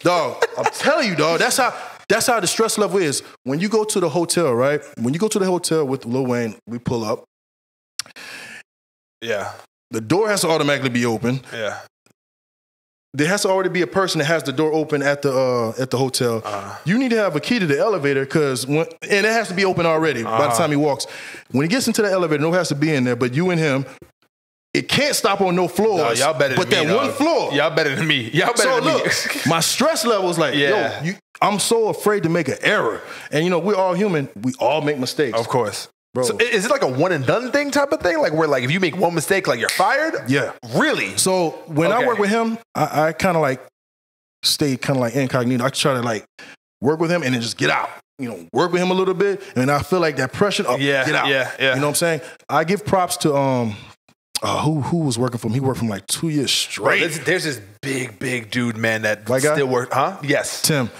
Speaker 2: dog. I'm telling you, dog. That's how. That's how the stress level is. When you go to the hotel, right? When you go to the hotel with Lil Wayne, we pull up.
Speaker 1: yeah.
Speaker 2: The door has to automatically be open.
Speaker 1: Yeah.
Speaker 2: There has to already be a person that has the door open at the uh, at the hotel.
Speaker 1: Uh,
Speaker 2: You need to have a key to the elevator because and it has to be open already by the
Speaker 1: Uh-huh.
Speaker 2: time he walks. When he gets into the elevator, no one has to be in there, but you and him. it can't stop on no floors.
Speaker 1: No, y'all better
Speaker 2: but that
Speaker 1: me,
Speaker 2: one
Speaker 1: dog.
Speaker 2: floor.
Speaker 1: Y'all better than me. Y'all better
Speaker 2: So
Speaker 1: than
Speaker 2: look,
Speaker 1: me.
Speaker 2: my stress level is like,
Speaker 1: Yeah.
Speaker 2: yo, you, I'm so afraid to make an error. And you know, we're all human. We all make mistakes.
Speaker 1: of course.
Speaker 2: Bro.
Speaker 1: So is it like a one and done thing type of thing? Like where like if you make one mistake, like you're fired?
Speaker 2: Yeah.
Speaker 1: Really?
Speaker 2: So when I work with him, I, I kind of like stay kind of like incognito. I try to like work with him and then just get out. You know, work with him a little bit, and I feel like that pressure. Oh,
Speaker 1: Yeah,
Speaker 2: get out.
Speaker 1: yeah, yeah.
Speaker 2: You know what I'm saying? I give props to um, uh, who who was working for him. He worked for him like two years
Speaker 1: Bro,
Speaker 2: straight.
Speaker 1: there's, there's this big, big dude, man, that
Speaker 2: White guy?
Speaker 1: still work. Huh? Yes.
Speaker 2: Tim.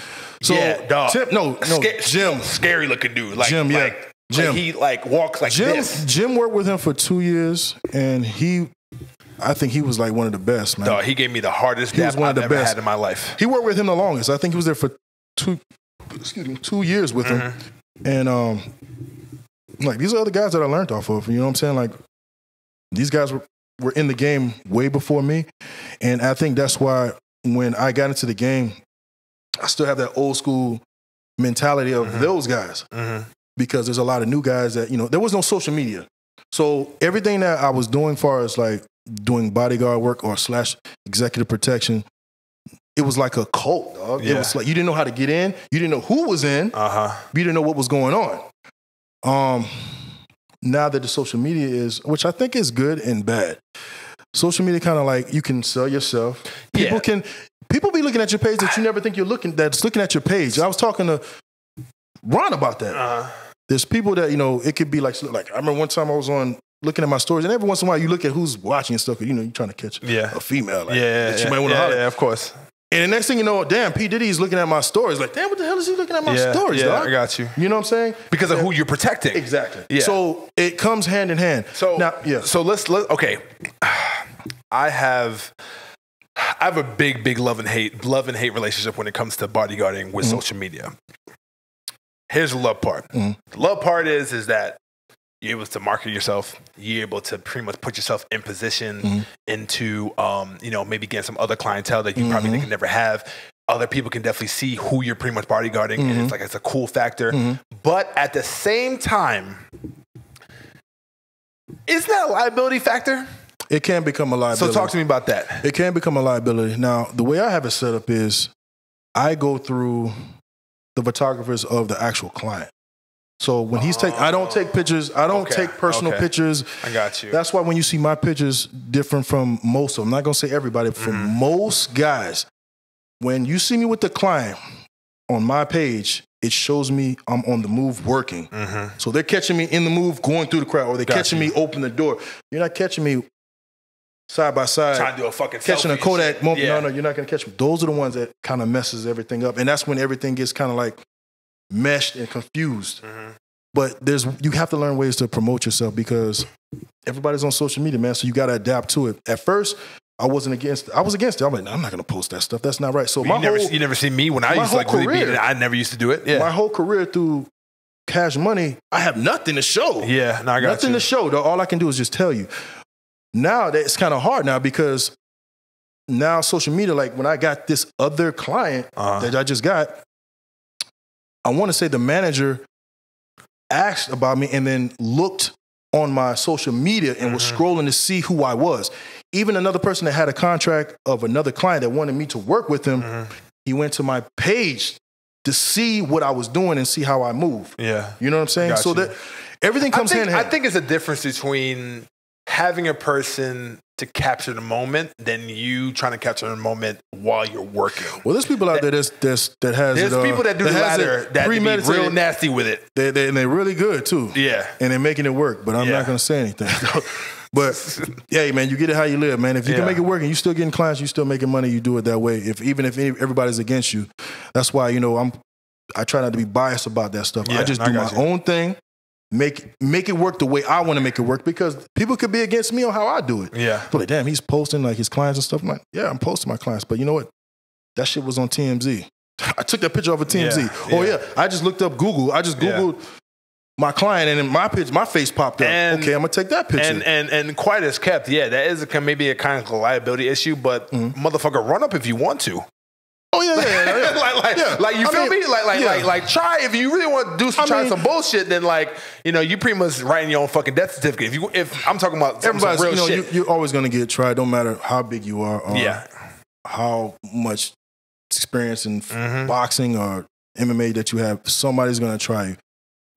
Speaker 2: So
Speaker 1: yeah, dog.
Speaker 2: Tim, no, no,
Speaker 1: Sca-
Speaker 2: Jim.
Speaker 1: Scary looking dude. Like,
Speaker 2: Jim, yeah.
Speaker 1: like,
Speaker 2: Jim.
Speaker 1: like he like walks like
Speaker 2: Jim
Speaker 1: this.
Speaker 2: Jim worked with him for two years, and he, I think he was like one of the best, man.
Speaker 1: Dog, he gave me the hardest
Speaker 2: He was one of
Speaker 1: I've
Speaker 2: the best.
Speaker 1: had in my life.
Speaker 2: He worked with him the longest. I think he was there for two, excuse me, two years with him. And um, like these are other guys that I learned off of. You know what I'm saying? Like these guys were were in the game way before me, and I think that's why when I got into the game, I still have that old school mentality of
Speaker 1: Mhm.
Speaker 2: those guys
Speaker 1: Mhm.
Speaker 2: Because there's a lot of new guys that you know there was no social media so everything that i was doing far as like doing bodyguard work or slash executive protection it was like a cult dog. it was like you didn't know how to get in you didn't know who was in
Speaker 1: Uh huh.
Speaker 2: you didn't know what was going on um now that the social media is which i think is good and bad social media kind of like you can sell yourself people
Speaker 1: Yeah.
Speaker 2: can people be looking at your page that you never think you're looking that's looking at your page i was talking to ron about that
Speaker 1: Uh huh.
Speaker 2: There's people that you know it could be like like I remember one time I was on looking at my stories and every once in a while you look at who's watching and stuff you know you're trying to catch
Speaker 1: Yeah.
Speaker 2: a female like,
Speaker 1: Yeah,
Speaker 2: that you
Speaker 1: yeah,
Speaker 2: might want to
Speaker 1: yeah,
Speaker 2: holler
Speaker 1: yeah, of course.
Speaker 2: and the next thing you know damn P Diddy's looking at my stories like damn what the hell is he looking at my
Speaker 1: yeah,
Speaker 2: stories
Speaker 1: yeah,
Speaker 2: dog
Speaker 1: I got you.
Speaker 2: you know what I'm saying
Speaker 1: Because of who you're protecting.
Speaker 2: exactly
Speaker 1: Yeah.
Speaker 2: so it comes hand in hand
Speaker 1: So
Speaker 2: now yeah
Speaker 1: So let's let okay. I have I have a big, big love and hate, love and hate relationship when it comes to bodyguarding with
Speaker 2: Mhm.
Speaker 1: social media. Here's the love part.
Speaker 2: Mhm.
Speaker 1: The love part is is that you're able to market yourself. You're able to pretty much put yourself in position
Speaker 2: Mhm.
Speaker 1: into, um, you know, maybe get some other clientele that you probably
Speaker 2: Mhm.
Speaker 1: can never have. Other people can definitely see who you're pretty much bodyguarding, and
Speaker 2: Mhm.
Speaker 1: it's like it's a cool factor.
Speaker 2: Mhm.
Speaker 1: But at the same time, isn't that a liability factor?
Speaker 2: it can become a liability.
Speaker 1: So talk to me about that.
Speaker 2: it can become a liability now the way I have it set up is I go through the photographers of the actual client so when he's take I don't take pictures I don't
Speaker 1: Okay,
Speaker 2: take personal
Speaker 1: okay.
Speaker 2: pictures
Speaker 1: I got you.
Speaker 2: That's why when you see my pictures different from most of them, I'm not gonna say everybody, but for
Speaker 1: Mhm.
Speaker 2: most guys, when you see me with the client on my page, it shows me I'm on the move working.
Speaker 1: hmm
Speaker 2: So they're catching me in the move going through the crowd, or they're
Speaker 1: Got
Speaker 2: catching
Speaker 1: you.
Speaker 2: me open the door. You're not catching me side by side.
Speaker 1: Trying to do a fucking
Speaker 2: Catching a Kodak moment.
Speaker 1: Yeah.
Speaker 2: No, no, you're not gonna catch them. Those are the ones that kind of messes everything up. And that's when everything gets kind of like meshed and confused.
Speaker 1: Mhm.
Speaker 2: But there's you have to learn ways to promote yourself because everybody's on social media, man. So you got to adapt to it. At first, I wasn't against. I was against it. I'm like, "Nah, I'm not gonna post that stuff. That's not right. So
Speaker 1: You
Speaker 2: my
Speaker 1: never,
Speaker 2: whole
Speaker 1: you never see me when I used to like
Speaker 2: whole
Speaker 1: really be. I never used to do it. Yeah,
Speaker 2: my whole career through Cash Money, I have nothing to show.
Speaker 1: yeah. No, I got
Speaker 2: nothing
Speaker 1: you.
Speaker 2: to show. Though. All I can do is just tell you. Now that it's kind of hard now because now social media, like when I got this other client
Speaker 1: Uh-huh.
Speaker 2: that I just got, I want to say the manager asked about me and then looked on my social media and was
Speaker 1: Mhm.
Speaker 2: scrolling to see who I was. Even another person that had a contract of another client that wanted me to work with him,
Speaker 1: Mhm.
Speaker 2: he went to my page to see what I was doing and see how I move.
Speaker 1: Yeah.
Speaker 2: You know what I'm saying?
Speaker 1: Got
Speaker 2: so
Speaker 1: you.
Speaker 2: that everything comes
Speaker 1: I think,
Speaker 2: hand in hand.
Speaker 1: I think it's a difference between having a person to capture the moment than you trying to capture the moment while you're working.
Speaker 2: well, there's people out there that's, that's, that has
Speaker 1: There's
Speaker 2: it, uh,
Speaker 1: people that do the latter that be real nasty with it.
Speaker 2: They, they, and they're really good too.
Speaker 1: Yeah.
Speaker 2: and they're making it work. But I'm
Speaker 1: Yeah.
Speaker 2: not going to say anything. [LAUGHS] but [LAUGHS] yeah, man, you get it how you live, man. If you
Speaker 1: Yeah.
Speaker 2: can make it work and you still getting clients, you still making money, you do it that way. If even if everybody's against you, that's why you know I'm. I try not to be biased about that stuff.
Speaker 1: Yeah,
Speaker 2: I just
Speaker 1: I
Speaker 2: do my
Speaker 1: you.
Speaker 2: own thing. Make make it work the way I want to make it work because people could be against me on how I do it.
Speaker 1: Yeah.
Speaker 2: But like, damn, he's posting like his clients and stuff. I'm like, yeah, I'm posting my clients, but you know what? That shit was on TMZ. [LAUGHS] I took that picture off of TMZ.
Speaker 1: Yeah,
Speaker 2: Oh
Speaker 1: yeah.
Speaker 2: yeah, I just looked up Google. I just
Speaker 1: Yeah.
Speaker 2: Googled my client, and then my picture, my face popped up.
Speaker 1: And-
Speaker 2: okay, I'm gonna take that picture.
Speaker 1: And and and quite as kept, yeah, that is a, maybe a kind of liability issue, but
Speaker 2: Mm-hmm.
Speaker 1: motherfucker, run up if you want to.
Speaker 2: oh yeah, yeah, yeah, [LAUGHS]
Speaker 1: like, like,
Speaker 2: Yeah.
Speaker 1: like you
Speaker 2: I
Speaker 1: feel
Speaker 2: mean,
Speaker 1: me? Like, like,
Speaker 2: yeah.
Speaker 1: like, like, try if you really want to do some,
Speaker 2: I
Speaker 1: try
Speaker 2: mean-
Speaker 1: some bullshit. Then, like, you know, you pretty much writing your own fucking death certificate. If you, if I'm talking about some, some
Speaker 2: Everybody's,
Speaker 1: real
Speaker 2: you know,
Speaker 1: shit,
Speaker 2: you, you're always going to get tried, Don't matter how big you are or
Speaker 1: yeah,
Speaker 2: how much experience in
Speaker 1: Mhm.
Speaker 2: boxing or MMA that you have. Somebody's going to try you.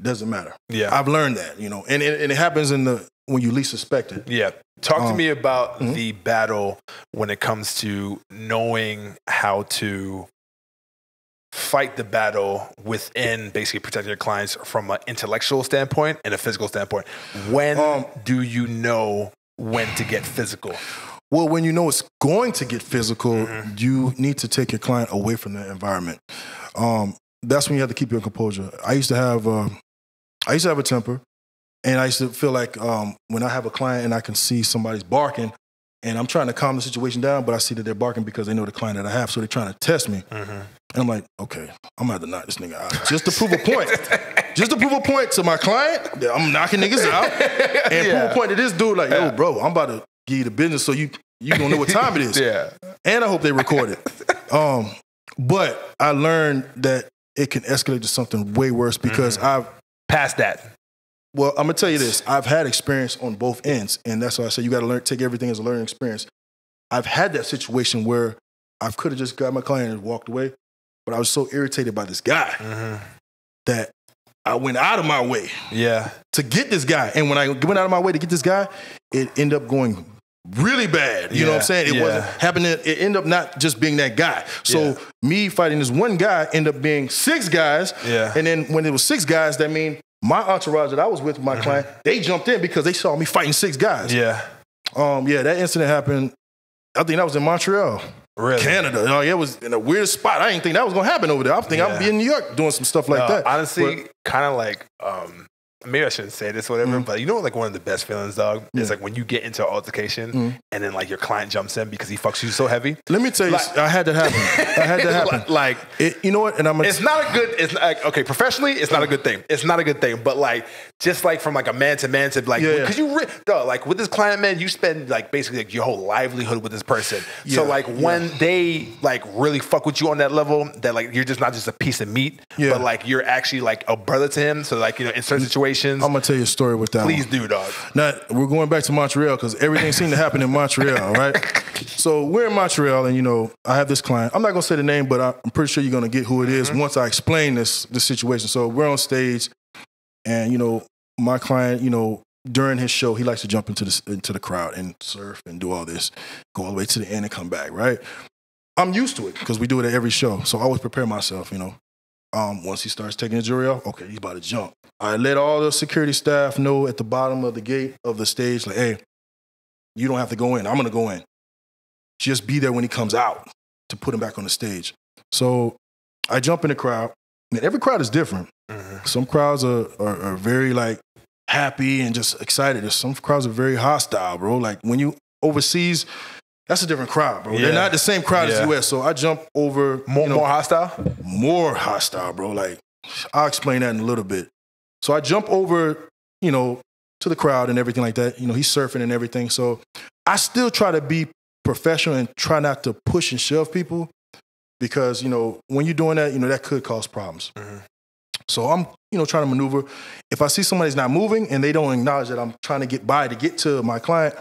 Speaker 2: Doesn't matter.
Speaker 1: yeah,
Speaker 2: I've learned that, you know, and, and, and it happens in the when you least suspect it.
Speaker 1: yeah. Talk to
Speaker 2: Um,
Speaker 1: me about
Speaker 2: mhm.
Speaker 1: the battle when it comes to knowing how to fight the battle within basically protecting your clients from an intellectual standpoint and a physical standpoint. When
Speaker 2: Um,
Speaker 1: do you know when to get physical?
Speaker 2: Well, when you know it's going to get physical,
Speaker 1: Mhm.
Speaker 2: you need to take your client away from the environment. Um, that's when you have to keep your composure. I used to have, uh, I used to have a temper, and I used to feel like um, when I have a client and I can see somebody's barking, and I'm trying to calm the situation down, but I see that they're barking because they know the client that I have, so they're trying to test me.
Speaker 1: Mm-hmm.
Speaker 2: And I'm like, okay, I'm gonna have to knock this nigga out just to prove a point. just to prove a point to my client that I'm knocking niggas out and prove a point to this dude, like, yo, bro, I'm about to give you the business so you you gonna know what time it is. [LAUGHS]
Speaker 1: Yeah.
Speaker 2: And I hope they record it. [LAUGHS] Um, but I learned that it can escalate to something way worse because I've
Speaker 1: passed that.
Speaker 2: well, I'm gonna tell you this. I've had experience on both ends, and that's why I say you got to learn, take everything as a learning experience. I've had that situation where I could have just got my client and walked away, but I was so irritated by this guy
Speaker 1: Mm-hmm.
Speaker 2: that I went out of my way
Speaker 1: Yeah.
Speaker 2: to get this guy. And when I went out of my way to get this guy, it ended up going really bad. You know what I'm saying? It
Speaker 1: yeah.
Speaker 2: wasn't happening. It ended up not just being that guy. So
Speaker 1: Yeah.
Speaker 2: me fighting this one guy ended up being six guys.
Speaker 1: Yeah.
Speaker 2: And then when it was six guys, that mean my entourage that I was with, my client, they jumped in because they saw me fighting six guys.
Speaker 1: Mm-hmm. Yeah.
Speaker 2: Um, yeah, that incident happened. I think that was in Montreal,
Speaker 1: Really.
Speaker 2: Canada. Oh, yeah, it was in a weird spot. I didn't think that was gonna happen over there. I think
Speaker 1: Yeah.
Speaker 2: I'd be in New York doing some stuff like
Speaker 1: No,
Speaker 2: that.
Speaker 1: Honestly, kind of like um, maybe I shouldn't say this, whatever.
Speaker 2: Mhm.
Speaker 1: But you know, like one of the best feelings, dog, is like when you get into an altercation
Speaker 2: Mhm.
Speaker 1: and then like your client jumps in because he fucks you so heavy.
Speaker 2: Let me tell you,
Speaker 1: Like-
Speaker 2: I had that happen. I had that [LAUGHS] happen.
Speaker 1: like.
Speaker 2: It, you know what? And I'm gonna
Speaker 1: It's not a good. It's not, like, okay. Professionally, it's not a good thing. It's not a good thing. But like, just like from like a man to man to like,
Speaker 2: Yeah, yeah.
Speaker 1: because you, dog, like with this client, man, you spend like basically like your whole livelihood with this person. So
Speaker 2: Yeah,
Speaker 1: like when they like really fuck with you on that level, that like you're just not just a piece of meat,
Speaker 2: Yeah.
Speaker 1: but like you're actually like a brother to him. So like you know, in certain situations,
Speaker 2: I'm gonna tell you a story with that.
Speaker 1: please
Speaker 2: one.
Speaker 1: do, dog.
Speaker 2: Now we're going back to Montreal because everything seemed to happen in Montreal, [LAUGHS] right? So we're in Montreal, and you know, I have this client. I'm not gonna say the name, but I'm pretty sure you're gonna get who it is
Speaker 1: Mm-hmm.
Speaker 2: once I explain this this situation. So we're on stage, and you know, my client, you know, during his show, he likes to jump into the into the crowd and surf and do all this, go all the way to the end and come back, right? I'm used to it because we do it at every show, so I always prepare myself, you know. Um, once he starts taking the jewelry off, okay, he's about to jump. I let all the security staff know at the bottom of the gate of the stage, like, hey, you don't have to go in. I'm gonna go in. Just be there when he comes out to put him back on the stage. So I jump in the crowd. And every crowd is different.
Speaker 1: Mhm.
Speaker 2: Some crowds are, are, are very like happy and just excited. Some crowds are very hostile, bro. Like when you overseas, that's a different crowd, bro.
Speaker 1: Yeah.
Speaker 2: They're not the same crowd
Speaker 1: Yeah.
Speaker 2: as US. So I jump over
Speaker 1: More,
Speaker 2: you know,
Speaker 1: more hostile.
Speaker 2: more hostile, bro. Like, I'll explain that in a little bit. So I jump over, you know, to the crowd and everything like that. You know, he's surfing and everything. So I still try to be professional and try not to push and shove people because, you know, when you're doing that, you know, that could cause problems.
Speaker 1: Mhm.
Speaker 2: So I'm, you know, trying to maneuver. If I see somebody's not moving and they don't acknowledge that I'm trying to get by to get to my client,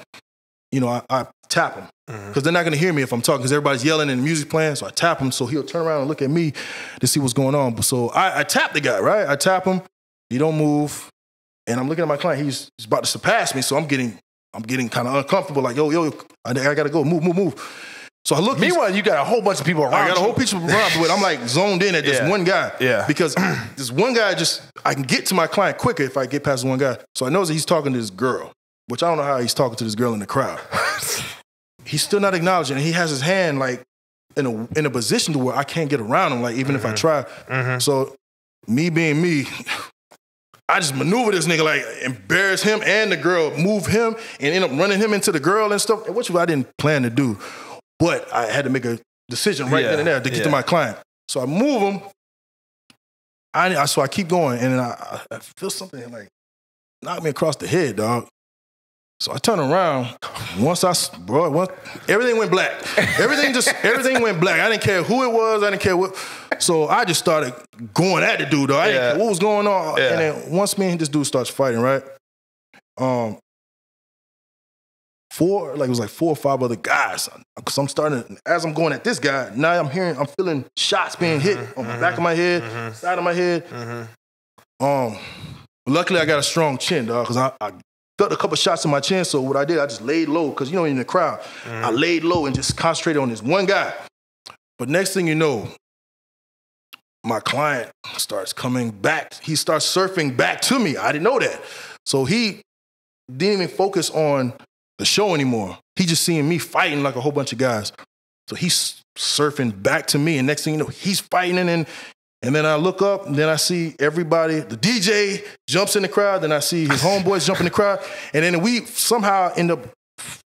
Speaker 2: you know, I, I tap
Speaker 1: Mhm.
Speaker 2: because they're not going to hear me if I'm talking because everybody's yelling and the music playing. So I tap him so he'll turn around and look at me to see what's going on. So I, I tap the guy, right? I tap him. He don't move, and I'm looking at my client. He's, he's about to surpass me, so I'm getting I'm getting kind of uncomfortable. Like yo yo, I, I got to go, move move move. So I look.
Speaker 1: Meanwhile, you got a whole bunch of people around.
Speaker 2: I got a whole picture of people around, but I'm like zoned in at this [LAUGHS]
Speaker 1: Yeah.
Speaker 2: one guy.
Speaker 1: Yeah.
Speaker 2: Because [CLEARS THROAT] this one guy just I can get to my client quicker if I get past one guy. So I know that he's talking to this girl, which I don't know how he's talking to this girl in the crowd. [LAUGHS] he's still not acknowledging. And he has his hand like in a in a position to where I can't get around him. Like even if I try.
Speaker 1: Mhm.
Speaker 2: So me being me. I just maneuver this nigga, like embarrass him and the girl, move him, and end up running him into the girl and stuff, which I didn't plan to do. But I had to make a decision right
Speaker 1: Yeah,
Speaker 2: then and there to get
Speaker 1: yeah.
Speaker 2: to my client. So I move him. I, I so I keep going, and then I, I feel something like knock me across the head, dog. So I turn around. Once I, bro, once, everything went black. Everything just, [LAUGHS] everything went black. I didn't care who it was. I didn't care what. so I just started going at the dude. Though. I didn't care what was going on?
Speaker 1: Yeah.
Speaker 2: And then once me and this dude starts fighting, right? Um, four like it was like four or five other guys. Cause I'm starting as I'm going at this guy. Now I'm hearing, I'm feeling shots being hit on the back of my head, side of my head.
Speaker 1: Mm-hmm.
Speaker 2: Um, luckily I got a strong chin, dog, because I, I felt a couple shots in my chin. So what I did, I just laid low, because you know in the crowd, I mm-hmm. laid low and just concentrated on this one guy. But next thing you know, my client starts coming back. He starts surfing back to me. I didn't know that. So he didn't even focus on the show anymore. He just seeing me fighting like a whole bunch of guys. So he's surfing back to me, and next thing you know, he's fighting, and and then I look up, and then I see everybody. The DJ jumps in the crowd, then I see his [LAUGHS] homeboys jump in the crowd, and then we somehow end up.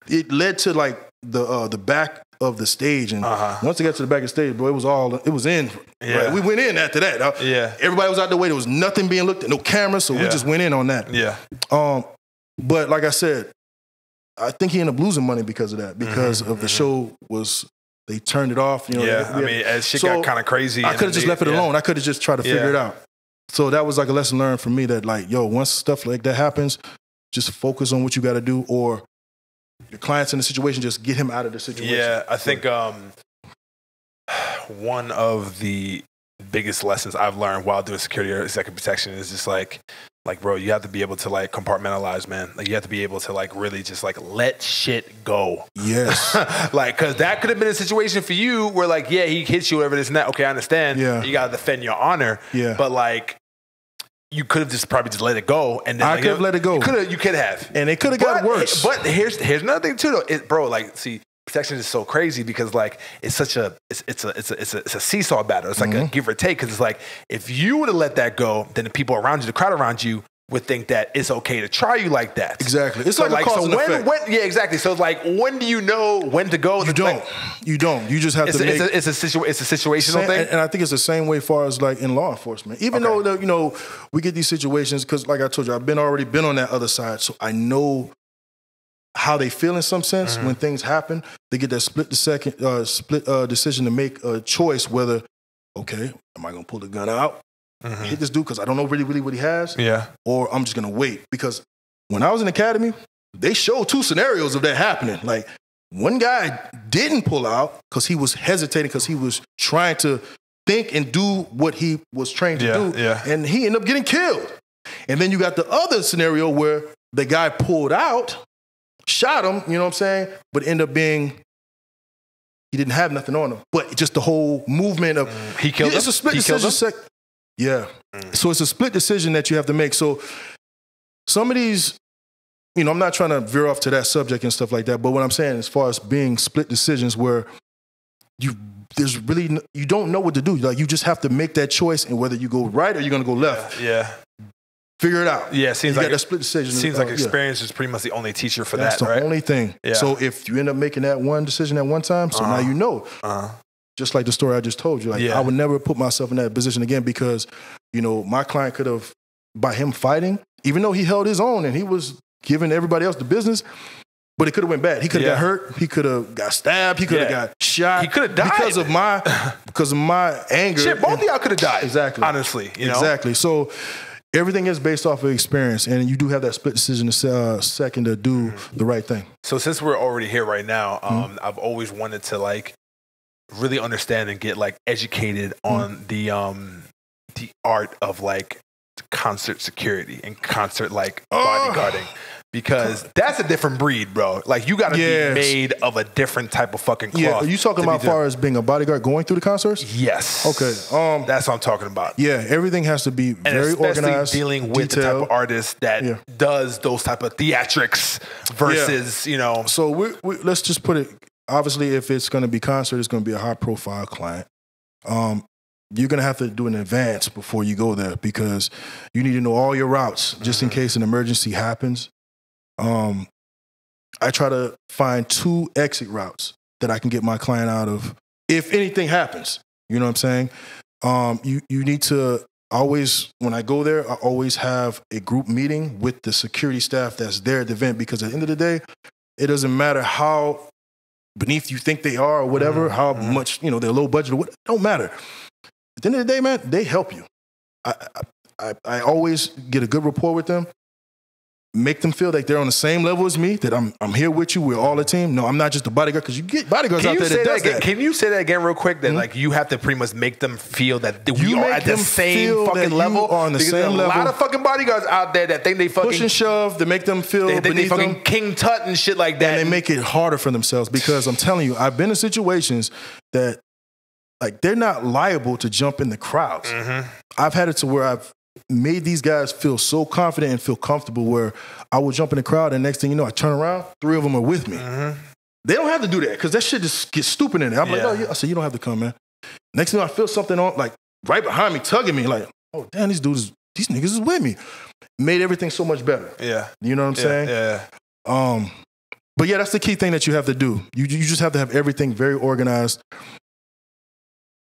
Speaker 2: It led to like the uh, the back of the stage, and
Speaker 1: Uh-huh.
Speaker 2: once they got to the back of the stage, bro, it was all it was in.
Speaker 1: Yeah.
Speaker 2: Right? We went in after that. Uh,
Speaker 1: Yeah.
Speaker 2: everybody was out the way. There was nothing being looked at, no cameras, so we just went in on that.
Speaker 1: Yeah.
Speaker 2: Um, but like I said, I think he ended up losing money because of that, because of the show was they turned it off. You know,
Speaker 1: yeah.
Speaker 2: they-
Speaker 1: I mean, as shit
Speaker 2: So,
Speaker 1: got kind of crazy.
Speaker 2: I could have just left it
Speaker 1: yeah.
Speaker 2: alone. I could have just tried to figure
Speaker 1: Yeah.
Speaker 2: it out. So that was like a lesson learned for me that like, yo, once stuff like that happens, just focus on what you got to do, or your client's in the situation, just get him out of the situation.
Speaker 1: Yeah, I think um, [SIGHS] one of the biggest lessons I've learned while doing security or executive protection is just like, like, bro, you have to be able to like compartmentalize, man. Like, you have to be able to like really just like let shit go.
Speaker 2: Yes. [LAUGHS]
Speaker 1: like, cause that could have been a situation for you where like, yeah, he hits you, whatever this and that. Okay, I understand.
Speaker 2: Yeah.
Speaker 1: You gotta defend your honor.
Speaker 2: Yeah.
Speaker 1: But like, you could have just probably just let it go, and then
Speaker 2: I
Speaker 1: like,
Speaker 2: could have let it go.
Speaker 1: You could have. You could have.
Speaker 2: and it could have got worse.
Speaker 1: But here's here's another thing too, though, it, bro. Like, see, protection is so crazy because like it's such a it's it's a it's a it's a, it's a seesaw battle. It's like
Speaker 2: Mm-hmm.
Speaker 1: a give or take because it's like if you would have let that go, then the people around you, the crowd around you. Would think that it's okay to try you like that.
Speaker 2: Exactly. It's
Speaker 1: So,
Speaker 2: like cause
Speaker 1: so when,
Speaker 2: effect.
Speaker 1: when yeah exactly. So it's like when do you know when to go?
Speaker 2: you don't. you don't. You just have
Speaker 1: It's
Speaker 2: to
Speaker 1: a,
Speaker 2: make.
Speaker 1: it's, a, it's, a it's a situational
Speaker 2: Same-
Speaker 1: thing.
Speaker 2: and, and I think it's the same way far as like in law enforcement. Even
Speaker 1: Okay.
Speaker 2: though you know we get these situations because, like I told you, I've been already been on that other side, so I know how they feel in some sense
Speaker 1: Mm-hmm.
Speaker 2: when things happen. They get that split the second uh, split uh, decision to make a choice whether okay, am I gonna pull the gun out,
Speaker 1: Mhm.
Speaker 2: hit this dude because I don't know really really what he has,
Speaker 1: Yeah.
Speaker 2: or I'm just gonna wait because when I was in academy, they showed two scenarios of that happening. Like one guy didn't pull out because he was hesitating because he was trying to think and do what he was trained to
Speaker 1: Yeah,
Speaker 2: do,
Speaker 1: yeah.
Speaker 2: and he ended up getting killed. And then you got the other scenario where the guy pulled out, shot him, you know what I'm saying, but end up being he didn't have nothing on him, but just the whole movement of
Speaker 1: He killed
Speaker 2: it's
Speaker 1: him?
Speaker 2: a split
Speaker 1: He
Speaker 2: decision. Sec- yeah.
Speaker 1: Mm.
Speaker 2: So it's a split decision that you have to make. So some of these, you know, I'm not trying to veer off to that subject and stuff like that, but what I'm saying as far as being split decisions where you there's really you don't know what to do. Like you just have to make that choice and whether you go right or you're gonna go left.
Speaker 1: Yeah.
Speaker 2: Figure it out.
Speaker 1: Yeah.
Speaker 2: You
Speaker 1: Seems
Speaker 2: got
Speaker 1: like
Speaker 2: that split decision.
Speaker 1: seems
Speaker 2: uh,
Speaker 1: like
Speaker 2: yeah.
Speaker 1: experience is pretty much the only teacher for
Speaker 2: That's
Speaker 1: that,
Speaker 2: the
Speaker 1: right?
Speaker 2: only thing.
Speaker 1: Yeah.
Speaker 2: So if you end up making that one decision at one time, so now
Speaker 1: Uh-huh.
Speaker 2: you know.
Speaker 1: uh,
Speaker 2: Just like the story I just told you. Like
Speaker 1: Yeah.
Speaker 2: I would never put myself in that position again because, you know, my client could have by him fighting, even though he held his own and he was giving everybody else the business, but it could have went bad. He could have
Speaker 1: Yeah.
Speaker 2: got hurt. He could have got stabbed. He could have
Speaker 1: Yeah.
Speaker 2: got shot.
Speaker 1: He could have died.
Speaker 2: because of my [LAUGHS] because of my anger.
Speaker 1: shit, both
Speaker 2: and-
Speaker 1: of y'all could have died.
Speaker 2: Exactly.
Speaker 1: Honestly, you know.
Speaker 2: Exactly. So everything is based off of experience, and you do have that split decision to uh, second to do
Speaker 1: Mm-hmm.
Speaker 2: the right thing.
Speaker 1: So since we're already here right now,
Speaker 2: Mm-hmm.
Speaker 1: um, I've always wanted to like really understand and get like educated
Speaker 2: Mm-hmm.
Speaker 1: on the um the art of like concert security and concert like
Speaker 2: Oh.
Speaker 1: Because that's a different breed, bro. Like you got to
Speaker 2: Yes.
Speaker 1: be made of a different type of fucking cloth.
Speaker 2: Yeah, are you talking about far as being a bodyguard going through the concerts?
Speaker 1: Yes.
Speaker 2: Okay. Um.
Speaker 1: That's what I'm talking about.
Speaker 2: Yeah, everything has to be
Speaker 1: and
Speaker 2: very organized.
Speaker 1: dealing with the type of artist that
Speaker 2: Yeah.
Speaker 1: does those type of theatrics versus you know
Speaker 2: So we, we, let's just put it. Obviously, if it's going to be concert, it's going to be a high profile client. Um, you're going to have to do an advance before you go there because you need to know all your routes just in case an emergency happens. Um, I try to find two exit routes that I can get my client out of if anything happens. You know what I'm saying? Um, you you need to always when I go there, I always have a group meeting with the security staff that's there at the event because at the end of the day, it doesn't matter how beneath you think they are or whatever, how much you know they're low budget or what. Don't matter. At the end of the day, man, they help you. I, I, I always get a good rapport with them. Make them feel like they're on the same level as me. That I'm, I'm here with you. We're all a team. No, I'm not just a bodyguard because you get bodyguards
Speaker 1: Can
Speaker 2: out there that
Speaker 1: that
Speaker 2: does
Speaker 1: again?
Speaker 2: that.
Speaker 1: Can you say that again real quick? That like you have to pretty much make them feel that th- we are at the same fucking level.
Speaker 2: are on the same
Speaker 1: there's a lot
Speaker 2: level.
Speaker 1: of fucking bodyguards out there that think they fucking
Speaker 2: Push and shove to make them feel
Speaker 1: they they
Speaker 2: beneath
Speaker 1: fucking
Speaker 2: them.
Speaker 1: King Tut and shit like that.
Speaker 2: and they make it harder for themselves because I'm telling you, I've been in situations that like they're not liable to jump in the crowds.
Speaker 1: Mm-hmm.
Speaker 2: I've had it to where I've made these guys feel so confident and feel comfortable where I would jump in the crowd and next thing you know, I turn around, three of them are with me. They don't have to do that because that shit just gets stupid in there. I'm like,
Speaker 1: Yeah.
Speaker 2: oh, yeah. I said, you don't have to come, man. Next thing I feel something on, like right behind me, tugging me, like, oh, damn, these dudes, these niggas is with me. Made everything so much better.
Speaker 1: yeah,
Speaker 2: You know what I'm
Speaker 1: yeah,
Speaker 2: saying?
Speaker 1: yeah.
Speaker 2: Um, but yeah, that's the key thing that you have to do. You you just have to have everything very organized.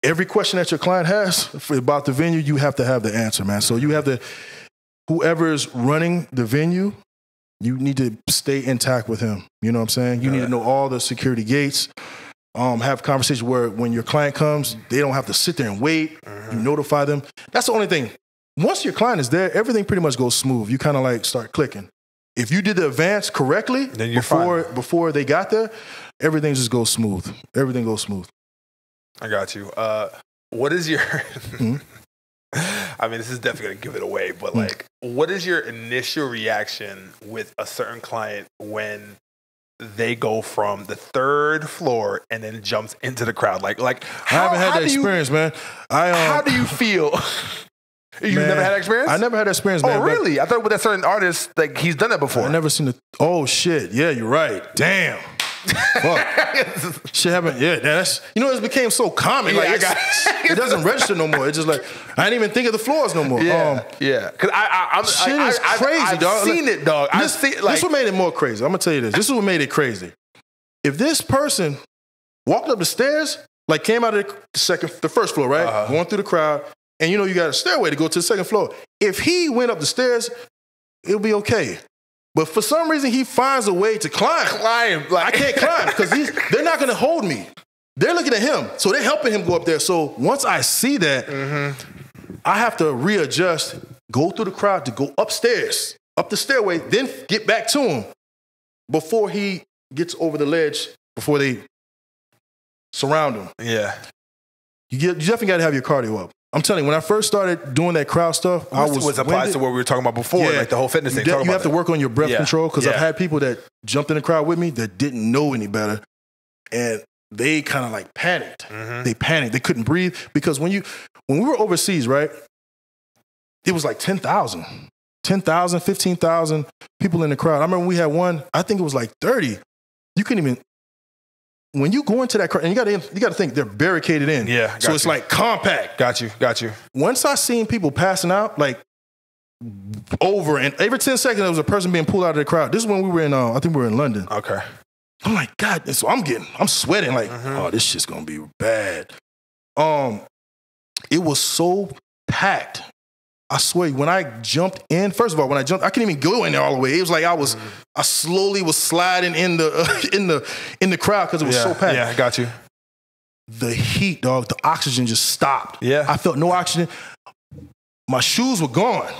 Speaker 2: Every question that your client has for, about the venue, you have to have the answer, man. So you have to, whoever's running the venue, you need to stay intact with him. You know what I'm saying? You need to know all the security gates. Um, have conversations where when your client comes, they don't have to sit there and wait. You notify them. That's the only thing. Once your client is there, everything pretty much goes smooth. You kind of like start clicking. If you did the advance correctly
Speaker 1: Then you're
Speaker 2: before before they got there, everything just goes smooth. Everything goes smooth.
Speaker 1: I got you. Uh, what is your?
Speaker 2: Hmm? [LAUGHS]
Speaker 1: I mean, this is definitely gonna give it away, but like, what is your initial reaction with a certain client when they go from the third floor and then jumps into the crowd? Like, like
Speaker 2: I haven't had that
Speaker 1: do you-
Speaker 2: experience, man. I um,
Speaker 1: how do you feel? [LAUGHS] You've
Speaker 2: man,
Speaker 1: never had experience?
Speaker 2: I never had experience, man.
Speaker 1: Oh, really? I thought with that certain artist, like he's done that before.
Speaker 2: I never seen the. Oh shit! Yeah, you're right. Damn. Fuck. Shit happened. Yeah, that's you know it became so common. Like
Speaker 1: Yeah, I got-
Speaker 2: it doesn't register no more. It's just like I didn't even think of the floors no more.
Speaker 1: Yeah,
Speaker 2: Um,
Speaker 1: yeah. Because I, I, I'm
Speaker 2: shit
Speaker 1: I,
Speaker 2: is
Speaker 1: I,
Speaker 2: crazy,
Speaker 1: I've,
Speaker 2: dog.
Speaker 1: I've seen
Speaker 2: Like,
Speaker 1: it, dog. I've
Speaker 2: this,
Speaker 1: seen like
Speaker 2: this what made it more crazy. I'm gonna tell you this. This is what made it crazy. If this person walked up the stairs, like came out of the second, the first floor, right,
Speaker 1: Uh-huh.
Speaker 2: going through the crowd, and you know you got a stairway to go to the second floor. If he went up the stairs, it'll be okay. But for some reason, he finds a way to climb.
Speaker 1: climb. Like
Speaker 2: I can't climb because they're not going to hold me. They're looking at him, so they're helping him go up there. So once I see that, I have to readjust, go through the crowd to go upstairs, up the stairway, then get back to him before he gets over the ledge, before they surround him.
Speaker 1: Yeah.
Speaker 2: You, get, you definitely got to have your cardio up. I'm telling you, when I first started doing that crowd stuff, I was
Speaker 1: Which applies
Speaker 2: winded.
Speaker 1: to what we were talking about before, like the whole fitness
Speaker 2: you
Speaker 1: thing.
Speaker 2: You
Speaker 1: about
Speaker 2: have to work on your breath
Speaker 1: Yeah.
Speaker 2: control because I've had people that jumped in the crowd with me that didn't know any better, and they kind of like panicked.
Speaker 1: Mhm.
Speaker 2: They panicked. They couldn't breathe because when you when we were overseas, right? It was like 10,000, 10,000, 15,000 people in the crowd. I remember we had one. I think it was like 30. You couldn't even. When you go into that crowd, and you got to you got to think they're barricaded in.
Speaker 1: Yeah,
Speaker 2: So it's
Speaker 1: you.
Speaker 2: like compact
Speaker 1: Got you. Got you.
Speaker 2: once I seen people passing out, like over and every 10 seconds there was a person being pulled out of the crowd. This is when we were in, uh, I think we were in London.
Speaker 1: Okay.
Speaker 2: I'm like, God, so I'm getting, I'm sweating like,
Speaker 1: Mhm.
Speaker 2: oh, this shit's gonna be bad. Um, it was so packed. I swear, when I jumped in, first of all, when I jumped, I couldn't even go in there all the way. It was like I was, I slowly was sliding in the [LAUGHS] in the in the crowd because it was
Speaker 1: yeah.
Speaker 2: so packed.
Speaker 1: Yeah. I got you.
Speaker 2: The heat, dog, the oxygen just stopped.
Speaker 1: Yeah.
Speaker 2: I felt no oxygen. My shoes were gone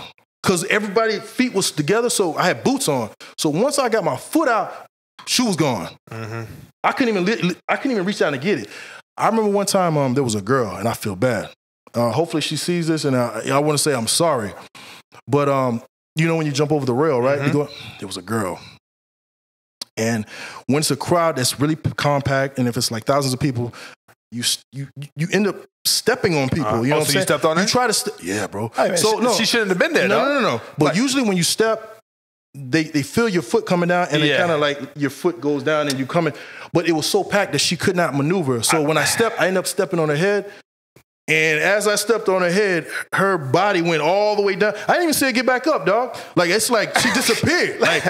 Speaker 2: because everybody feet was together. So I had boots on. So once I got my foot out, shoe was gone.
Speaker 1: hmm
Speaker 2: I couldn't even I couldn't even reach down to get it. I remember one time um, there was a girl, and I feel bad. Uh, hopefully she sees this, and I, I want to say I'm sorry. But um, you know when you jump over the rail, right? You
Speaker 1: Mhm.
Speaker 2: go, there was a girl, and when it's a crowd that's really compact, and if it's like thousands of people, you you you end up stepping on people.
Speaker 1: Uh,
Speaker 2: you know
Speaker 1: oh,
Speaker 2: what
Speaker 1: so
Speaker 2: I'm
Speaker 1: you
Speaker 2: saying?
Speaker 1: stepped on her?
Speaker 2: You try to, st- yeah, bro.
Speaker 1: Hey, man,
Speaker 2: so
Speaker 1: she,
Speaker 2: no,
Speaker 1: she shouldn't have been there.
Speaker 2: no,
Speaker 1: dog.
Speaker 2: no, no, no. But
Speaker 1: Like-
Speaker 2: usually when you step, they they feel your foot coming down, and they kind of like your foot goes down and you coming. But it was so packed that she could not maneuver. So when I stepped, I ended up stepping on her head. And as I stepped on her head, her body went all the way down. I didn't even see her get back up, dog. Like it's like she [LAUGHS] disappeared. Like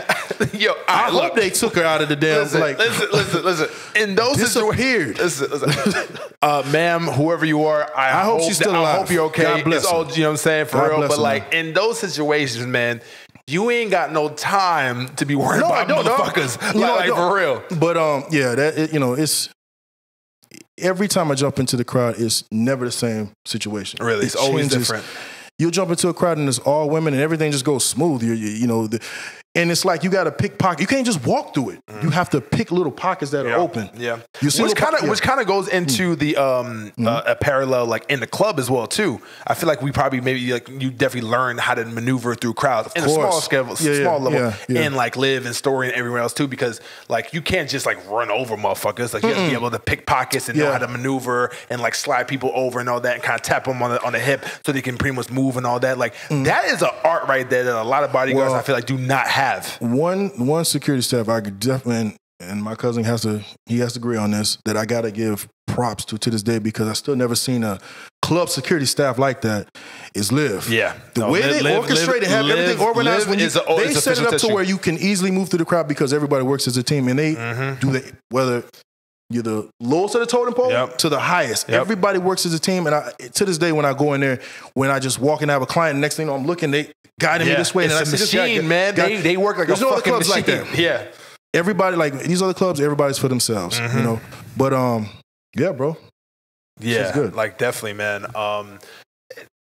Speaker 1: Yo,
Speaker 2: I
Speaker 1: I
Speaker 2: hope
Speaker 1: look.
Speaker 2: they took her out of the damn.
Speaker 1: Listen,
Speaker 2: like
Speaker 1: listen, listen, listen. In those
Speaker 2: disappeared.
Speaker 1: situations, listen, listen. [LAUGHS] uh, ma'am, whoever you are, I,
Speaker 2: I hope
Speaker 1: hope
Speaker 2: she's
Speaker 1: that-
Speaker 2: alive.
Speaker 1: I hope you're okay.
Speaker 2: God bless
Speaker 1: it's all, you know what I'm saying for
Speaker 2: God
Speaker 1: real. But like in those situations, man, you ain't got no time to be worried
Speaker 2: No,
Speaker 1: about motherfuckers.
Speaker 2: You
Speaker 1: like,
Speaker 2: know, I
Speaker 1: like, for real.
Speaker 2: But um, yeah, that it, you know, it's every time I jump into the crowd, it's never the same situation.
Speaker 1: Really,
Speaker 2: It
Speaker 1: it's always different.
Speaker 2: You'll jump into a crowd and it's all women and everything just goes smooth. You, you, you know, the, and it's like you got to pick pocket. You can't just walk through it. You have to pick little pockets that
Speaker 1: Mm. Yeah.
Speaker 2: are open.
Speaker 1: Yeah,
Speaker 2: You see
Speaker 1: which kind of
Speaker 2: po-
Speaker 1: which kind of goes into the um uh, a parallel like in the club as well too. I feel like we probably maybe like you definitely learn how to maneuver through crowds in a small scale,
Speaker 2: Yeah, yeah,
Speaker 1: small level,
Speaker 2: yeah, yeah.
Speaker 1: and like LIV and story and everywhere else too. Because like you can't just like run over motherfuckers. Like you have to be able to pick pockets and know how to maneuver and like slide people over and all that and kind of tap them on the on the hip so they can pretty much move and all that. Like that is an art right there that a lot of bodyguards
Speaker 2: Mm. Well-
Speaker 1: I feel like do not have.
Speaker 2: One one security staff I could definitely and, and my cousin has to he has to agree on this that I gotta give props to to this day because I still never seen a club security staff like that is LIV.
Speaker 1: Yeah.
Speaker 2: The
Speaker 1: No,
Speaker 2: way
Speaker 1: Liv-
Speaker 2: they
Speaker 1: Liv-
Speaker 2: orchestrate
Speaker 1: Liv-
Speaker 2: and have
Speaker 1: Liv-
Speaker 2: everything organized
Speaker 1: Liv
Speaker 2: when you,
Speaker 1: is a- oh,
Speaker 2: they
Speaker 1: it's
Speaker 2: set it
Speaker 1: official
Speaker 2: up to where you can easily move through the crowd because everybody works as a team and they mm-hmm. do the whether you're the lowest of the totem pole
Speaker 1: Yep.
Speaker 2: to the highest.
Speaker 1: Yep.
Speaker 2: Everybody works as a team, and I, to this day, when I go in there, when I just walk and have a client, next thing you know, I'm looking, they guiding me this way,
Speaker 1: it's
Speaker 2: and I
Speaker 1: a
Speaker 2: see this guy
Speaker 1: machine,
Speaker 2: get-
Speaker 1: man.
Speaker 2: guy-
Speaker 1: They, they work like
Speaker 2: There's
Speaker 1: a
Speaker 2: no other
Speaker 1: fucking
Speaker 2: clubs like
Speaker 1: machine.
Speaker 2: that.
Speaker 1: Yeah.
Speaker 2: everybody like these other clubs, everybody's for themselves,
Speaker 1: Mm-hmm.
Speaker 2: you know. But um, yeah, bro.
Speaker 1: Yeah,
Speaker 2: good.
Speaker 1: like definitely, man. Um,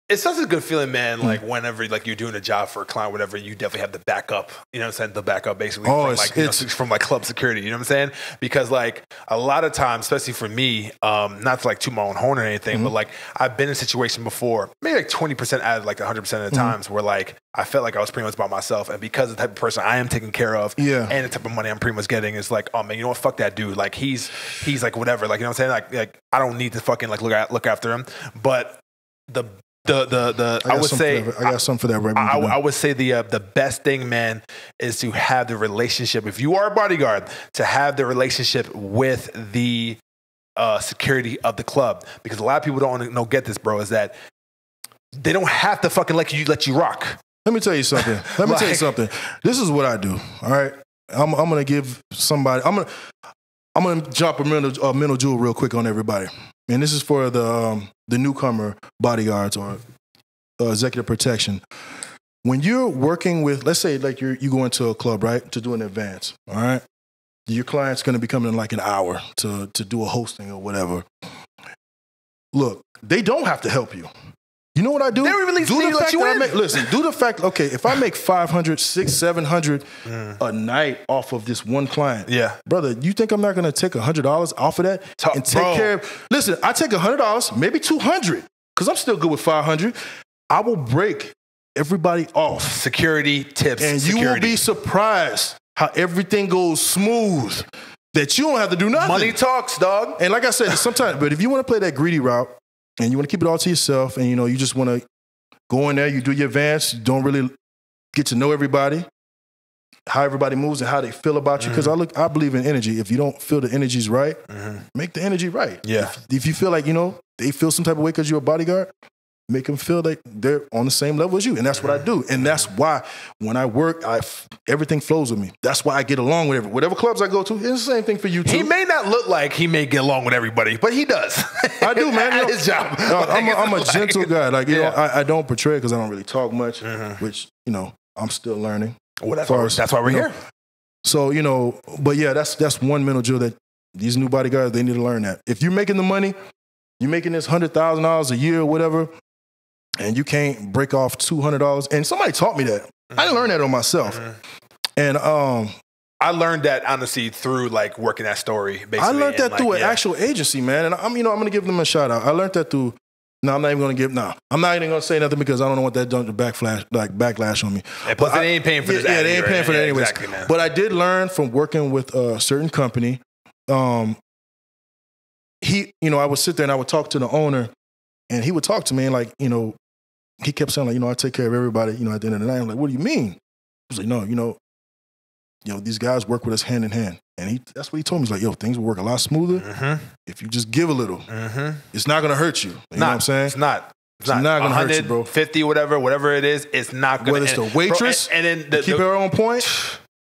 Speaker 1: it's such a good feeling, man.
Speaker 2: Hmm.
Speaker 1: Like whenever like you're doing a job for a client, whatever, you definitely have the backup. You know what I'm saying? The backup basically
Speaker 2: Oh,
Speaker 1: from
Speaker 2: it's-
Speaker 1: like know, from like club security. You know what I'm saying? Because like a lot of times, especially for me, um, not to like toot my own horn or anything,
Speaker 2: Mm-hmm.
Speaker 1: but like I've been in a situation before, maybe like 20 percent out of like 100 percent of
Speaker 2: Mm-hmm.
Speaker 1: the times, where like I felt like I was pretty much by myself, and because of the type of person I am taking care of,
Speaker 2: Yeah.
Speaker 1: and the type of money I'm pretty much getting is like, oh man, you know what? Fuck that dude. Like he's he's like whatever. Like you know what I'm saying? Like like I don't need to fucking like look at look after him. But the the the the I,
Speaker 2: got
Speaker 1: would say
Speaker 2: that. I got something for that right
Speaker 1: I, I would say the uh, the best thing, man, is to have the relationship. If you are a bodyguard, to have the relationship with the uh, security of the club, because a lot of people don't know get this, bro. Is that they don't have to fucking let you let you rock.
Speaker 2: Let me tell you something. Let me tell you [LAUGHS] something. This is what I do. All right, I'm, I'm gonna give somebody. I'm gonna I'm gonna drop a mental, a mental jewel real quick on everybody. And this is for the um, the newcomer bodyguards or uh, executive protection. When you're working with, let's say, like you you go into a club, right, to do an advance. All right, your client's gonna be coming in like an hour to to do a hosting or whatever. Look, they don't have to help you. You know what I do?
Speaker 1: They let
Speaker 2: do the fact that I make, listen, do the fact, okay, if I make 500, 600, 700 a night off of this one client,
Speaker 1: Mm. Yeah.
Speaker 2: brother, you think I'm not going to take $100 off of that
Speaker 1: Ta-
Speaker 2: and take
Speaker 1: bro.
Speaker 2: care of, listen, I take $100, maybe 200 because I'm still good with 500 I will break everybody off
Speaker 1: Security tips,
Speaker 2: and you will be surprised how everything goes smooth that you don't have to do nothing.
Speaker 1: money talks, dog.
Speaker 2: And like I said, sometimes, but if you want to play that greedy route and you want to keep it all to yourself and you know, you just want to go in there, you do your advance, you don't really get to know everybody, how everybody moves and how they feel about you. Because mm-hmm. I look, I believe in energy. If you don't feel the energy's right, mm-hmm. make the energy right.
Speaker 1: Yeah.
Speaker 2: If, if you feel like, you know, they feel some type of way because you're a bodyguard, make them feel like they're on the same level as you. And that's what I do. And that's why when I work, I everything flows with me. That's why I get along with every, whatever clubs I go to. It's the same thing for you too.
Speaker 1: He may not look like he may get along with everybody, but he does.
Speaker 2: I do, man. [LAUGHS]
Speaker 1: At
Speaker 2: You know,
Speaker 1: his job. [LAUGHS]
Speaker 2: uh, I'm, a, I'm a [LAUGHS]
Speaker 1: Like,
Speaker 2: gentle guy. Like you
Speaker 1: Yeah.
Speaker 2: know, I, I don't portray because I don't really talk much,
Speaker 1: Mm-hmm.
Speaker 2: which you know I'm still learning.
Speaker 1: Well, that's, why,
Speaker 2: as,
Speaker 1: that's why we're
Speaker 2: you know,
Speaker 1: here.
Speaker 2: So you know, but yeah, that's that's one mental drill that these new bodyguards they need to learn that. If you're making the money, you're making this hundred thousand dollars a year or whatever, and you can't break off two hundred dollars. And somebody taught me that. I didn't learn that on myself.
Speaker 1: Mm-hmm.
Speaker 2: And um,
Speaker 1: I learned that honestly through like working that story. Basically,
Speaker 2: I learned that
Speaker 1: and,
Speaker 2: through
Speaker 1: like,
Speaker 2: an actual agency, man. And I'm, you know, I'm gonna give them a shout out. I learned that through. No, I'm not even gonna give. No, I'm not even gonna say nothing because I don't know want that done to backflash, like backlash on me.
Speaker 1: Plus,
Speaker 2: But
Speaker 1: they
Speaker 2: I-
Speaker 1: ain't paying for
Speaker 2: yeah,
Speaker 1: this.
Speaker 2: Yeah, they ain't paying for that
Speaker 1: Yeah,
Speaker 2: anyways.
Speaker 1: Exactly, man.
Speaker 2: But I did learn from working with a certain company. Um, he, you know, I would sit there and I would talk to the owner, and he would talk to me and like, you know, he kept saying like, you know, I take care of everybody. You know, at the end of the night, I'm like, what do you mean? He was like, no, you know, you know, these guys work with us hand in hand, and he, that's what he told me. He's like, yo, things will work a lot smoother
Speaker 1: mm-hmm,
Speaker 2: if you just give a little.
Speaker 1: mm-hmm.
Speaker 2: It's not gonna hurt you. You know what I'm saying?
Speaker 1: It's not. It's
Speaker 2: It's
Speaker 1: not,
Speaker 2: not gonna hurt you, bro.
Speaker 1: 50, whatever, whatever it is, it's not gonna.
Speaker 2: Whether it's the
Speaker 1: and- bro,
Speaker 2: waitress,
Speaker 1: and, and then the,
Speaker 2: Keep
Speaker 1: the-
Speaker 2: her on point.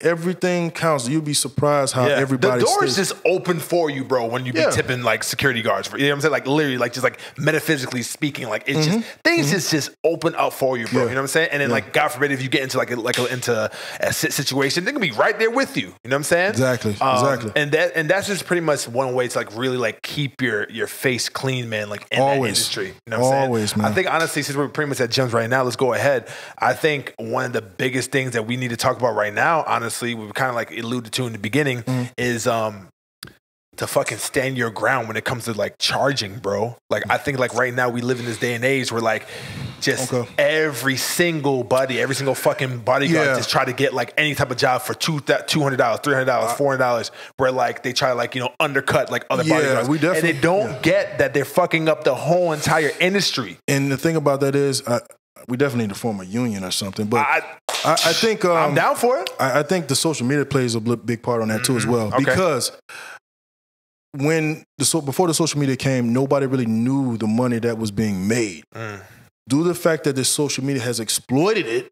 Speaker 2: Everything counts. You'll be surprised how everybody.
Speaker 1: The door
Speaker 2: stays.
Speaker 1: is just open for you, bro. When you be
Speaker 2: Yeah.
Speaker 1: tipping like security guards, for, you know what I'm saying? Like literally, like just like metaphysically speaking, like it's just things just just open up for you, bro.
Speaker 2: Mm-hmm. Yeah.
Speaker 1: You know what I'm saying? And then like God forbid if you get into like a, like a, into a sit situation, they can be right there with you. You know what I'm saying?
Speaker 2: Exactly, exactly.
Speaker 1: And that and that's just pretty much one way to like really like keep your your face clean, man. Like in that
Speaker 2: Always.
Speaker 1: industry. You know what I'm
Speaker 2: Always,
Speaker 1: saying?
Speaker 2: man.
Speaker 1: I think honestly, since we're pretty much at gyms right now, let's go ahead. I think one of the biggest things that we need to talk about right now, honestly, we kind of like alluded to in the beginning,
Speaker 2: Mm-hmm.
Speaker 1: is um to fucking stand your ground when it comes to like charging, bro. Like I think like right now we live in this day and age where like just
Speaker 2: Okay.
Speaker 1: every single buddy, every single fucking bodyguard
Speaker 2: Yeah.
Speaker 1: just try to get like any type of job for two two hundred dollars, three hundred dollars, four hundred dollars, where like they try to like you know undercut like other
Speaker 2: Yeah,
Speaker 1: bodyguards,
Speaker 2: we
Speaker 1: and they
Speaker 2: definitely-
Speaker 1: don't
Speaker 2: yeah.
Speaker 1: get that they're fucking up the whole entire industry.
Speaker 2: and the thing about that is, I, we definitely need to form a union or something. But I,
Speaker 1: I,
Speaker 2: I, think um,
Speaker 1: I'm down for it.
Speaker 2: I, I think the social media plays a big part on that too as well
Speaker 1: Okay.
Speaker 2: because when the so before the social media came, nobody really knew the money that was being made.
Speaker 1: Mm.
Speaker 2: Due to the fact that the social media has exploited it,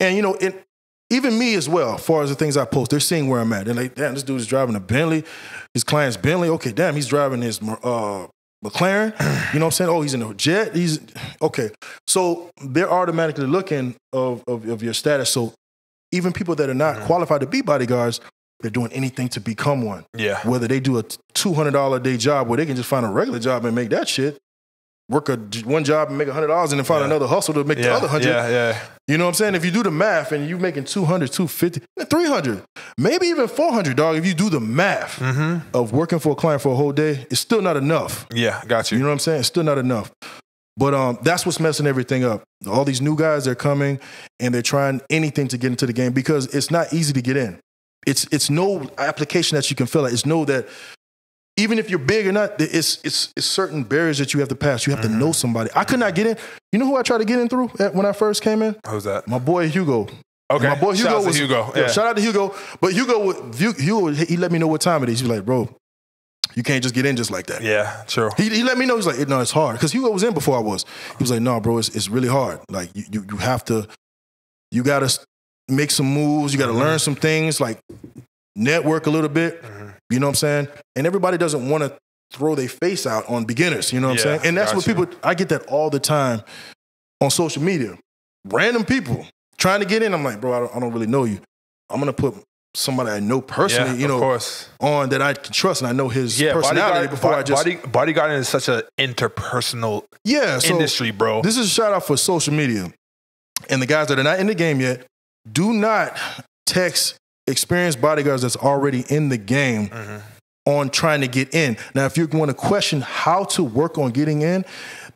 Speaker 2: and you know, it, even me as well, as far as the things I post, they're seeing where I'm at. They're like, damn, this dude is driving a Bentley. His client's Bentley. Okay, damn, he's driving his uh, McLaren. You know what I'm saying? Oh, he's in a jet. He's okay. So they're automatically looking of, of, of your status. So even people that are not
Speaker 1: Mhm.
Speaker 2: qualified to be bodyguards, they're doing anything to become one.
Speaker 1: Yeah.
Speaker 2: Whether they do a two hundred dollar a day job where they can just find a regular job and make that shit, work a one job and make hundred dollars, and then find
Speaker 1: Yeah.
Speaker 2: another hustle to make the other hundred.
Speaker 1: yeah, yeah.
Speaker 2: You know what I'm saying? If you do the math and you're making 200, 250, 300, maybe even 400, dog, if you do the math
Speaker 1: Mm-hmm.
Speaker 2: of working for a client for a whole day, it's still not enough.
Speaker 1: Yeah, got you.
Speaker 2: You know what I'm saying? It's still not enough. But um, that's what's messing everything up. All these new guys, they're coming and they're trying anything to get into the game because it's not easy to get in. It's it's no application that you can fill out. It's no that even if you're big or not, it's it's it's certain barriers that you have to pass. You have to know somebody. I could not get in. You know who I tried to get in through at- when I first came in?
Speaker 1: Who's that?
Speaker 2: My boy Hugo.
Speaker 1: Okay.
Speaker 2: My boy
Speaker 1: Shout
Speaker 2: Hugo
Speaker 1: out to
Speaker 2: was
Speaker 1: Hugo.
Speaker 2: Yeah,
Speaker 1: Yeah.
Speaker 2: shout out to Hugo. But Hugo, Hugo, he let me know what time it is. He's like, bro, you can't just get in just like that.
Speaker 1: Yeah, true.
Speaker 2: He, he let me know. He's like, no, it's hard. Because Hugo was in before I was. He was like, no, bro, it's, it's really hard. Like, you, you, you have to, you got to make some moves. You got to learn some things, like network a little bit.
Speaker 1: Mhm.
Speaker 2: You know what I'm saying? And everybody doesn't want to throw their face out on beginners. You know what
Speaker 1: Yeah,
Speaker 2: I'm saying? And that's what people, I get that all the time on social media. Random people trying to get in. I'm like, bro, I don't, I don't really know you. I'm going to put somebody I know personally,
Speaker 1: yeah,
Speaker 2: you know,
Speaker 1: course.
Speaker 2: on that I can trust and I know his
Speaker 1: Yeah,
Speaker 2: personality
Speaker 1: bodyguard,
Speaker 2: before I just.
Speaker 1: body, bodyguarding is such an interpersonal
Speaker 2: yeah, so
Speaker 1: industry, bro.
Speaker 2: This is a shout out for social media. And the guys that are not in the game yet, do not text experienced bodyguards that's already in the game
Speaker 1: Mhm.
Speaker 2: on trying to get in. Now, if you're going to question how to work on getting in,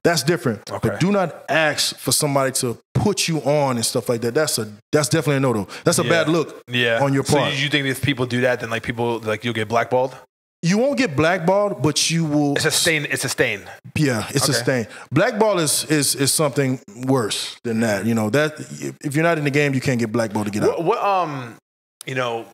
Speaker 2: that's different.
Speaker 1: Okay.
Speaker 2: But do not ask for somebody to put you on and stuff like that. That's a that's definitely a no no. That's a
Speaker 1: Yeah.
Speaker 2: bad look
Speaker 1: yeah.
Speaker 2: on your
Speaker 1: So
Speaker 2: part.
Speaker 1: you, you think if people do that, then like people like you'll get blackballed?
Speaker 2: You won't get blackballed, but you will.
Speaker 1: It's a stain. It's a stain.
Speaker 2: Yeah, it's a stain. Blackball is is is something worse than that. You know that if you're not in the game, you can't get blackballed to get out.
Speaker 1: What, what um, you know,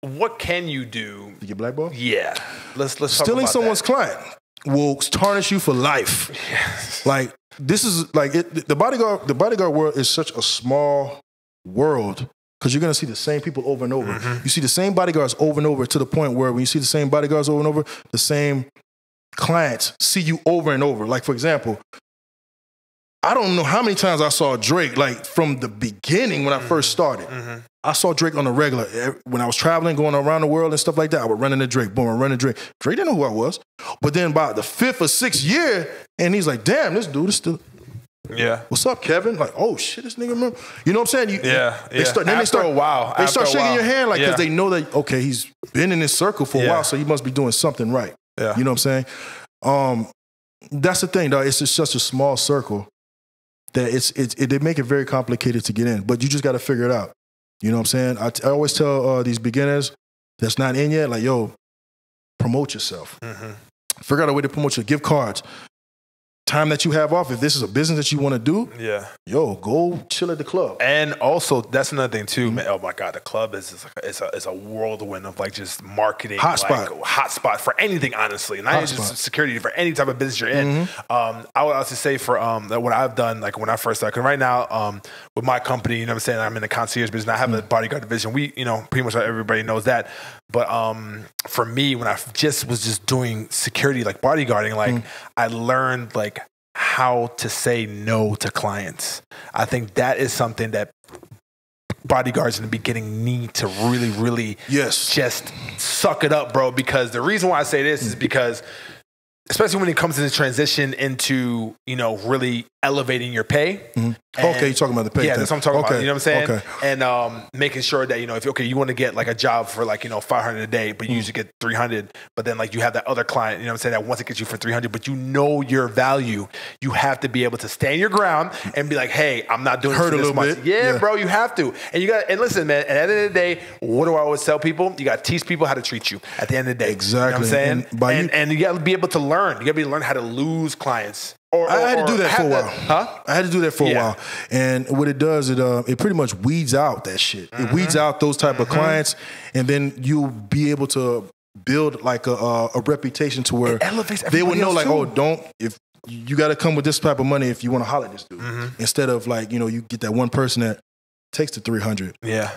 Speaker 1: what can you do?
Speaker 2: You get blackballed.
Speaker 1: Yeah. Let's let's talk
Speaker 2: Stealing someone's
Speaker 1: that.
Speaker 2: client will tarnish you for life. [LAUGHS]
Speaker 1: Yes.
Speaker 2: Like this is like it, the bodyguard. The bodyguard world is such a small world because you're gonna see the same people over and over.
Speaker 1: Mm-hmm.
Speaker 2: You see the same bodyguards over and over to the point where when you see the same bodyguards over and over, the same clients see you over and over. Like for example, I don't know how many times I saw Drake like from the beginning when I first started.
Speaker 1: Mhm.
Speaker 2: I saw Drake on the regular Eh, when I was traveling, going around the world and stuff like that. I would run into Drake, boom, I run into Drake. Drake didn't know who I was, but then by the fifth or sixth year, and he's like, "Damn, this dude is still."
Speaker 1: Yeah.
Speaker 2: What's up, Kevin? Like, oh shit, this nigga remember. You know what I'm saying? You,
Speaker 1: Yeah,
Speaker 2: They
Speaker 1: yeah.
Speaker 2: start, then they start
Speaker 1: a while,
Speaker 2: They start shaking your hand like because
Speaker 1: Yeah.
Speaker 2: they know that okay, he's been in this circle for a
Speaker 1: Yeah.
Speaker 2: while, so he must be doing something right.
Speaker 1: Yeah.
Speaker 2: You know what I'm saying? Um, that's the thing, though. It's just such a small circle that it's it's it, they make it very complicated to get in. But you just got to figure it out. You know what I'm saying? I, I always tell uh, these beginners that's not in yet, like, yo, promote yourself.
Speaker 1: Mhm.
Speaker 2: Figure out a way to promote your give cards. Time that you have off, if this is a business that you want to do,
Speaker 1: Yeah.
Speaker 2: yo, go chill at the club.
Speaker 1: And also, that's another thing too,
Speaker 2: Mm-hmm.
Speaker 1: man. Oh my God, the club is is a, it's a it's a whirlwind of like just marketing,
Speaker 2: Hot
Speaker 1: like,
Speaker 2: spot.
Speaker 1: hot spot for anything, honestly. Not
Speaker 2: Hot
Speaker 1: just security for any type of business you're in.
Speaker 2: Mm-hmm.
Speaker 1: Um, I would also say for um that what I've done, like when I first started, right now, um, with my company, you know, what I'm saying I'm in the concierge business. I have
Speaker 2: Mm.
Speaker 1: a bodyguard division. We, you know, pretty much everybody knows that. But um, for me, when I just was just doing security, like bodyguarding, like
Speaker 2: Mm.
Speaker 1: I learned like how to say no to clients. I think that is something that bodyguards in the beginning need to really, really
Speaker 2: Yes.
Speaker 1: just suck it up, bro. Because the reason why I say this is because, especially when it comes to the transition into, you know, really elevating your pay. and-
Speaker 2: okay, you're talking about the pay.
Speaker 1: yeah,
Speaker 2: thing.
Speaker 1: that's what I'm talking
Speaker 2: okay.
Speaker 1: about. You know what I'm saying?
Speaker 2: Okay.
Speaker 1: And um, making sure that you know if okay, you want to get like a job for like you know 500 a day,
Speaker 2: Mm.
Speaker 1: but you usually get 300. But then like you have that other client, you know what I'm saying, that wants to get you for 300, but you know your value. You have to be able to stand your ground and be like, hey, I'm not doing
Speaker 2: Hurt
Speaker 1: this
Speaker 2: a little
Speaker 1: much.
Speaker 2: bit.
Speaker 1: Yeah,
Speaker 2: Yeah.
Speaker 1: bro, you have to. And you got and listen, man. At the end of the day, what do I always tell people? You got to teach people how to treat you. At the end of the day,
Speaker 2: Exactly.
Speaker 1: You know what I'm saying?
Speaker 2: And
Speaker 1: and,
Speaker 2: you-
Speaker 1: and you got to be able to learn. You got to be able to learn how to lose clients. Or,
Speaker 2: I had to do that for a while.
Speaker 1: the- huh?
Speaker 2: I had to do that for a while, and what it does, it uh, it pretty much weeds out that shit. It
Speaker 1: Mm-hmm.
Speaker 2: weeds out those type of clients, and then you'll be able to build like a a, a reputation to where they will know like,
Speaker 1: too.
Speaker 2: oh, don't if you got to come with this type of money if you want to holler at this dude,
Speaker 1: Mm-hmm.
Speaker 2: instead of like you know you get that one person that takes the three hundred.
Speaker 1: Yeah.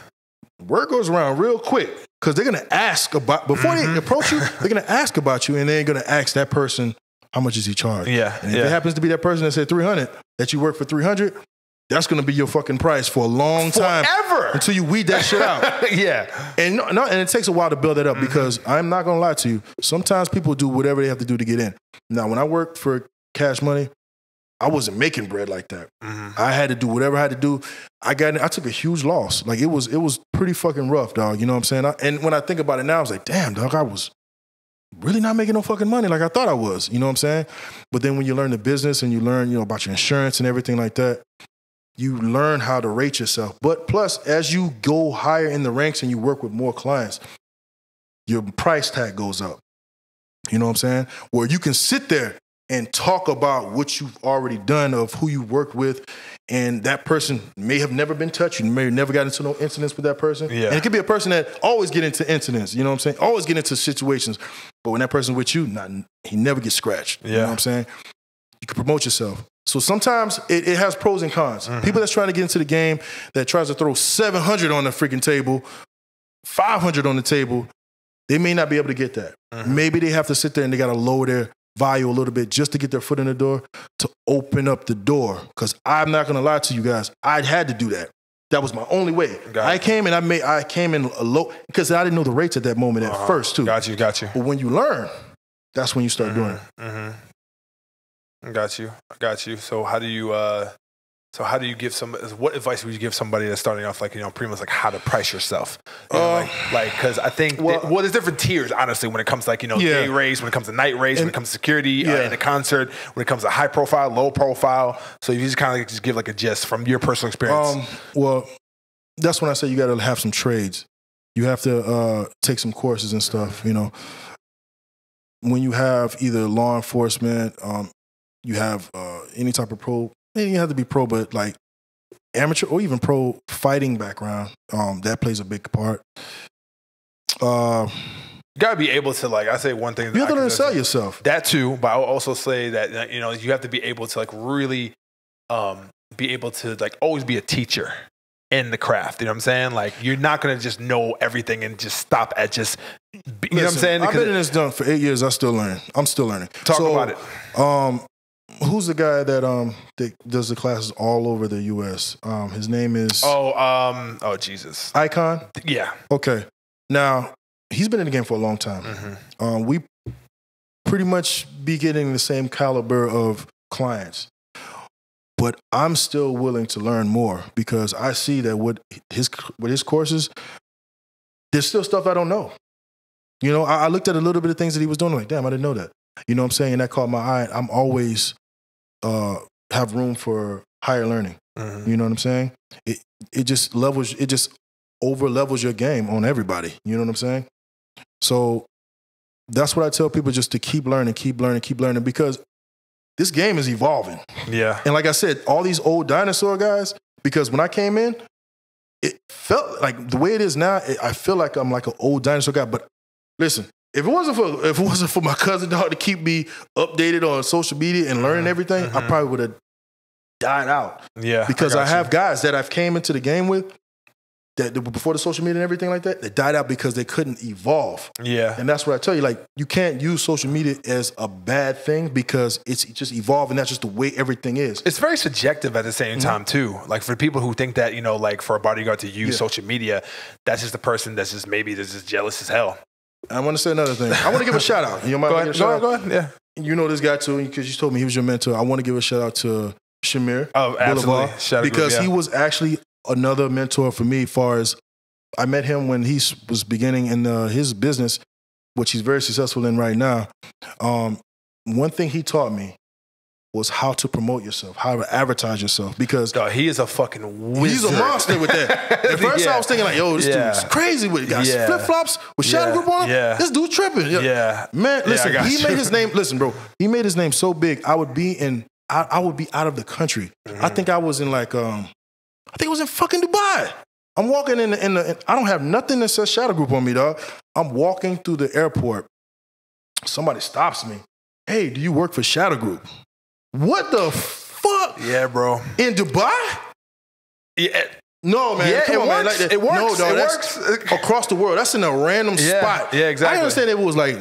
Speaker 2: Word goes around real quick because they're gonna ask about before
Speaker 1: Mm-hmm.
Speaker 2: they approach you. They're gonna ask about you, and they're gonna ask that person how much is he charged.
Speaker 1: Yeah,
Speaker 2: and if
Speaker 1: yeah.
Speaker 2: it happens to be that person that said three hundred that you work for three hundred, that's gonna be your fucking price for a long time
Speaker 1: Forever.
Speaker 2: until you weed that shit out. [LAUGHS]
Speaker 1: yeah.
Speaker 2: And no, no, and it takes a while to build that up
Speaker 1: Mm-hmm.
Speaker 2: because I'm not gonna lie to you. Sometimes people do whatever they have to do to get in. Now, when I worked for Cash Money, I wasn't making bread like that.
Speaker 1: Mm-hmm.
Speaker 2: I had to do whatever I had to do. I got, in, I took a huge loss. Like it was, it was pretty fucking rough, dog. You know what I'm saying? I, and when I think about it now, I was like, damn, dog, I was really not making no fucking money like I thought I was. You know what I'm saying? But then when you learn the business and you learn, you know, about your insurance and everything like that, you learn how to rate yourself. But plus, as you go higher in the ranks and you work with more clients, your price tag goes up. You know what I'm saying? Where you can sit there and talk about what you've already done of who you worked with, and that person may have never been touched. You may have never got into no incidents with that person.
Speaker 1: Yeah.
Speaker 2: And it could be a person that always get into incidents. You know what I'm saying? Always get into situations. But when that person's with you, not he never gets scratched. You know
Speaker 1: Yeah.
Speaker 2: what I'm saying? You can promote yourself. So sometimes it, it has pros and cons.
Speaker 1: Mm-hmm.
Speaker 2: People that's trying to get into the game that tries to throw 700 on the freaking table, 500 on the table, they may not be able to get that.
Speaker 1: Mm-hmm.
Speaker 2: Maybe they have to sit there and they got to lower their value a little bit just to get their foot in the door to open up the door. Because I'm not gonna lie to you guys, I had to do that. That was my only way.
Speaker 1: Got
Speaker 2: I came and I made I came in a low because I didn't know the rates at that moment at
Speaker 1: Uh-huh.
Speaker 2: first too.
Speaker 1: Got you. Got you.
Speaker 2: But when you learn, that's when you start doing it.
Speaker 1: Mm-hmm. Got you. Got you. So how do you? uh So how do you give some? What advice would you give somebody that's starting off, like you know, pretty much like how to price yourself? You know,
Speaker 2: Uh,
Speaker 1: like, like, because I think
Speaker 2: well-
Speaker 1: well, well, there's different tiers, honestly, when it comes to like you know
Speaker 2: Yeah.
Speaker 1: day race, when it comes to night race, when it comes to security uh, in a concert, when it comes to high profile, low profile. So if you just kind of like just give like a gist from your personal experience.
Speaker 2: Um, well, that's when I say you got to have some trades. You have to uh, take some courses and stuff. You know, when you have either law enforcement, um, you have uh, any type of pro. You have to be pro, but like amateur or even pro fighting background. Um, that plays a big part. Uh,
Speaker 1: you gotta be able to like I say one thing.
Speaker 2: you have to learn to sell yourself.
Speaker 1: That too, but I will also say that you know you have to be able to like really um, be able to like always be a teacher in the craft. You know what I'm saying? Like you're not gonna just know everything and just stop at just. You know what I'm saying?
Speaker 2: I've
Speaker 1: Because
Speaker 2: been in this done for eight years. I still learn. I'm still learning.
Speaker 1: Talk
Speaker 2: So,
Speaker 1: about it.
Speaker 2: Um, who's the guy that um that does the classes all over the U.S. Um, his name is
Speaker 1: Oh, um, oh Jesus,
Speaker 2: Icon.
Speaker 1: yeah.
Speaker 2: Okay, now he's been in the game for a long time.
Speaker 1: hmm
Speaker 2: Um, we pretty much be getting the same caliber of clients, but I'm still willing to learn more because I see that with his with his courses, there's still stuff I don't know. You know, I, I looked at a little bit of things that he was doing. like, damn, I didn't know that. You know what I'm saying? And that caught my eye. I'm always uh, have room for higher learning.
Speaker 1: hmm
Speaker 2: You know what I'm saying? It it just levels it just over levels your game on everybody. You know what I'm saying? So that's what I tell people just to keep learning, keep learning, keep learning because this game is evolving.
Speaker 1: Yeah.
Speaker 2: And like I said, all these old dinosaur guys, because when I came in, it felt like the way it is now, it, I feel like I'm like an old dinosaur guy. But listen, if it wasn't for if it wasn't for my cousin dog to keep me updated on social media and learning everything, I probably would have died out.
Speaker 1: Yeah.
Speaker 2: Because I,
Speaker 1: got
Speaker 2: have
Speaker 1: you.
Speaker 2: guys that I've came into the game with that before the social media and everything like that, that died out because they couldn't evolve.
Speaker 1: Yeah.
Speaker 2: And that's what I tell you. Like, you can't use social media as a bad thing because it's just evolving. That's just the way everything is.
Speaker 1: It's very subjective at the same time too. Like for people who think that you know, like for a bodyguard to use
Speaker 2: Mm-hmm. Yeah.
Speaker 1: social media, that's just a person that's just maybe that's just jealous as hell.
Speaker 2: I want to say another thing. I want to give a shout out. You mind
Speaker 1: Go ahead. Go ahead. Go ahead. Yeah.
Speaker 2: You know this guy too because you told me he was your mentor. I want to give a shout out to Shamir
Speaker 1: Oh, absolutely.
Speaker 2: Boulevard because
Speaker 1: Group,
Speaker 2: he was actually another mentor for me. As far as I met him when he was beginning in uh, his business, which he's very successful in right now. Um, one thing he taught me was how to promote yourself, how to advertise yourself, because
Speaker 1: Dog, he is a fucking wizard.
Speaker 2: He's a monster with that. [LAUGHS] At first,
Speaker 1: Yeah.
Speaker 2: I was thinking like, "Yo, this
Speaker 1: Yeah.
Speaker 2: dude's crazy with it. Got
Speaker 1: Yeah.
Speaker 2: flip flops with shadow
Speaker 1: Yeah.
Speaker 2: group on him.
Speaker 1: Yeah.
Speaker 2: This dude's tripping."
Speaker 1: Yeah.
Speaker 2: man. Listen, he
Speaker 1: you.
Speaker 2: made his name. Listen, bro, he made his name so big. I would be in. I, I would be out of the country.
Speaker 1: Mm-hmm.
Speaker 2: I think I was in like, um, I think it was in fucking Dubai. I'm walking in the, in the. I don't have nothing that says shadow group on me, dog. I'm walking through the airport. Somebody stops me. Hey, do you work for Shadow Group? What the fuck?
Speaker 1: Yeah, bro.
Speaker 2: In Dubai?
Speaker 1: Yeah.
Speaker 2: Eh, no, man.
Speaker 1: Yeah,
Speaker 2: come
Speaker 1: it
Speaker 2: on, man.
Speaker 1: works.
Speaker 2: Like that.
Speaker 1: It works.
Speaker 2: No, dog.
Speaker 1: It works. [LAUGHS]
Speaker 2: across the world. That's in a random
Speaker 1: Yeah.
Speaker 2: spot.
Speaker 1: Yeah, exactly.
Speaker 2: I understand if it was like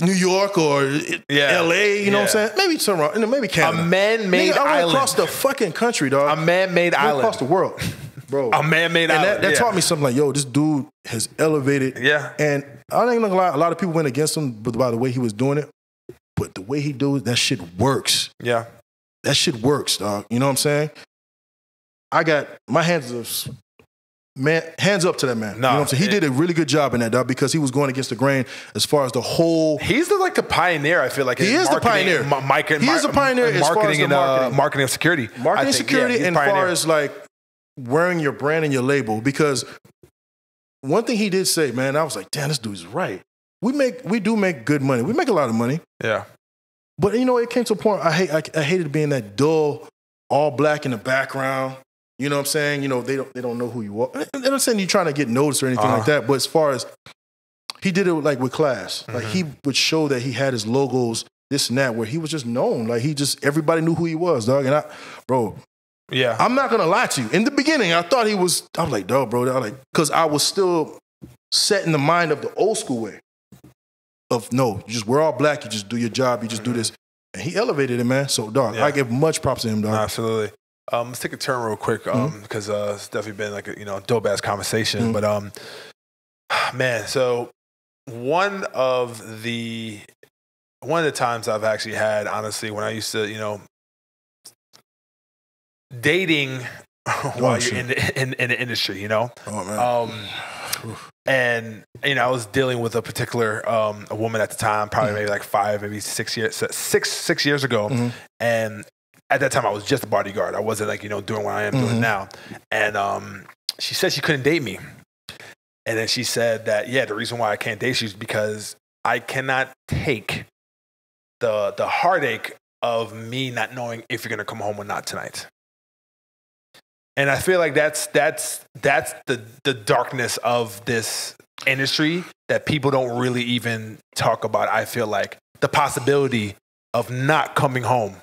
Speaker 2: New York or
Speaker 1: Yeah.
Speaker 2: L.A. You know what I'm saying? Maybe somewhere, maybe
Speaker 1: A man-made
Speaker 2: Nigga, I went
Speaker 1: island.
Speaker 2: across the fucking country, dog.
Speaker 1: a man-made island.
Speaker 2: across the world, bro.
Speaker 1: a man-made
Speaker 2: and
Speaker 1: island.
Speaker 2: that, that
Speaker 1: yeah.
Speaker 2: taught me something like, yo, this dude has elevated.
Speaker 1: Yeah.
Speaker 2: And I think a lot, a lot of people went against him but by the way he was doing it. But the way he do it, that shit works.
Speaker 1: Yeah.
Speaker 2: That shit works, dog. You know what I'm saying? I got my hands up, man, hands up to that man. you know
Speaker 1: Nah,
Speaker 2: what I'm saying? He
Speaker 1: it-
Speaker 2: did a really good job in that, dog, because he was going against the grain as far as the whole.
Speaker 1: He's the like the pioneer. I feel like
Speaker 2: He is the pioneer.
Speaker 1: ma- market-
Speaker 2: He is the pioneer as far as
Speaker 1: marketing
Speaker 2: the
Speaker 1: and uh,
Speaker 2: marketing.
Speaker 1: marketing of security.
Speaker 2: Marketing security
Speaker 1: yeah,
Speaker 2: and
Speaker 1: pioneer.
Speaker 2: far as like wearing your brand and your label because one thing he did say man i was like damn this dude's right we make we do make good money we make a lot of money
Speaker 1: yeah.
Speaker 2: but you know it came to a point i hate i, I hated being that dull all black in the background you know what i'm saying you know they don't they don't know who you are and i'm not saying you're trying to get noticed or anything
Speaker 1: Uh-huh.
Speaker 2: like that but as far as he did it like with class like
Speaker 1: Mm-hmm.
Speaker 2: he would show that he had his logos this and that where he was just known like he just everybody knew who he was dog and i bro
Speaker 1: Yeah.
Speaker 2: I'm not gonna lie to you. In the beginning, I thought he was. I was like, dog, bro. I was like, because I was still set in the mind of the old school way of no, you just we're all black. You just do your job. You just do this. And he elevated it, man. So, dog,
Speaker 1: Yeah.
Speaker 2: I give much props to him, dog.
Speaker 1: Absolutely. Um, let's take a turn real quick
Speaker 2: Mm-hmm.
Speaker 1: because uh, it's definitely been like a you know dope ass conversation.
Speaker 2: Mhm.
Speaker 1: But um, [SIGHS] man, so one of the one of the times I've actually had, honestly, when I used to you know dating [LAUGHS] while you're in the, in, in the industry, you know.
Speaker 2: Oh man.
Speaker 1: Um, and you know, I was dealing with a particular um, a woman at the time, probably maybe like five, maybe six years, six six years ago,
Speaker 2: Mhm.
Speaker 1: and at that time I was just a bodyguard. I wasn't like you know doing what I am
Speaker 2: Mhm.
Speaker 1: doing now. And um, she said she couldn't date me, and then she said that yeah, the reason why I can't date you is because I cannot take the the heartache of me not knowing if you're gonna come home or not tonight. And I feel like that's that's that's the the darkness of this industry that people don't really even talk about. I feel like the possibility of not coming home,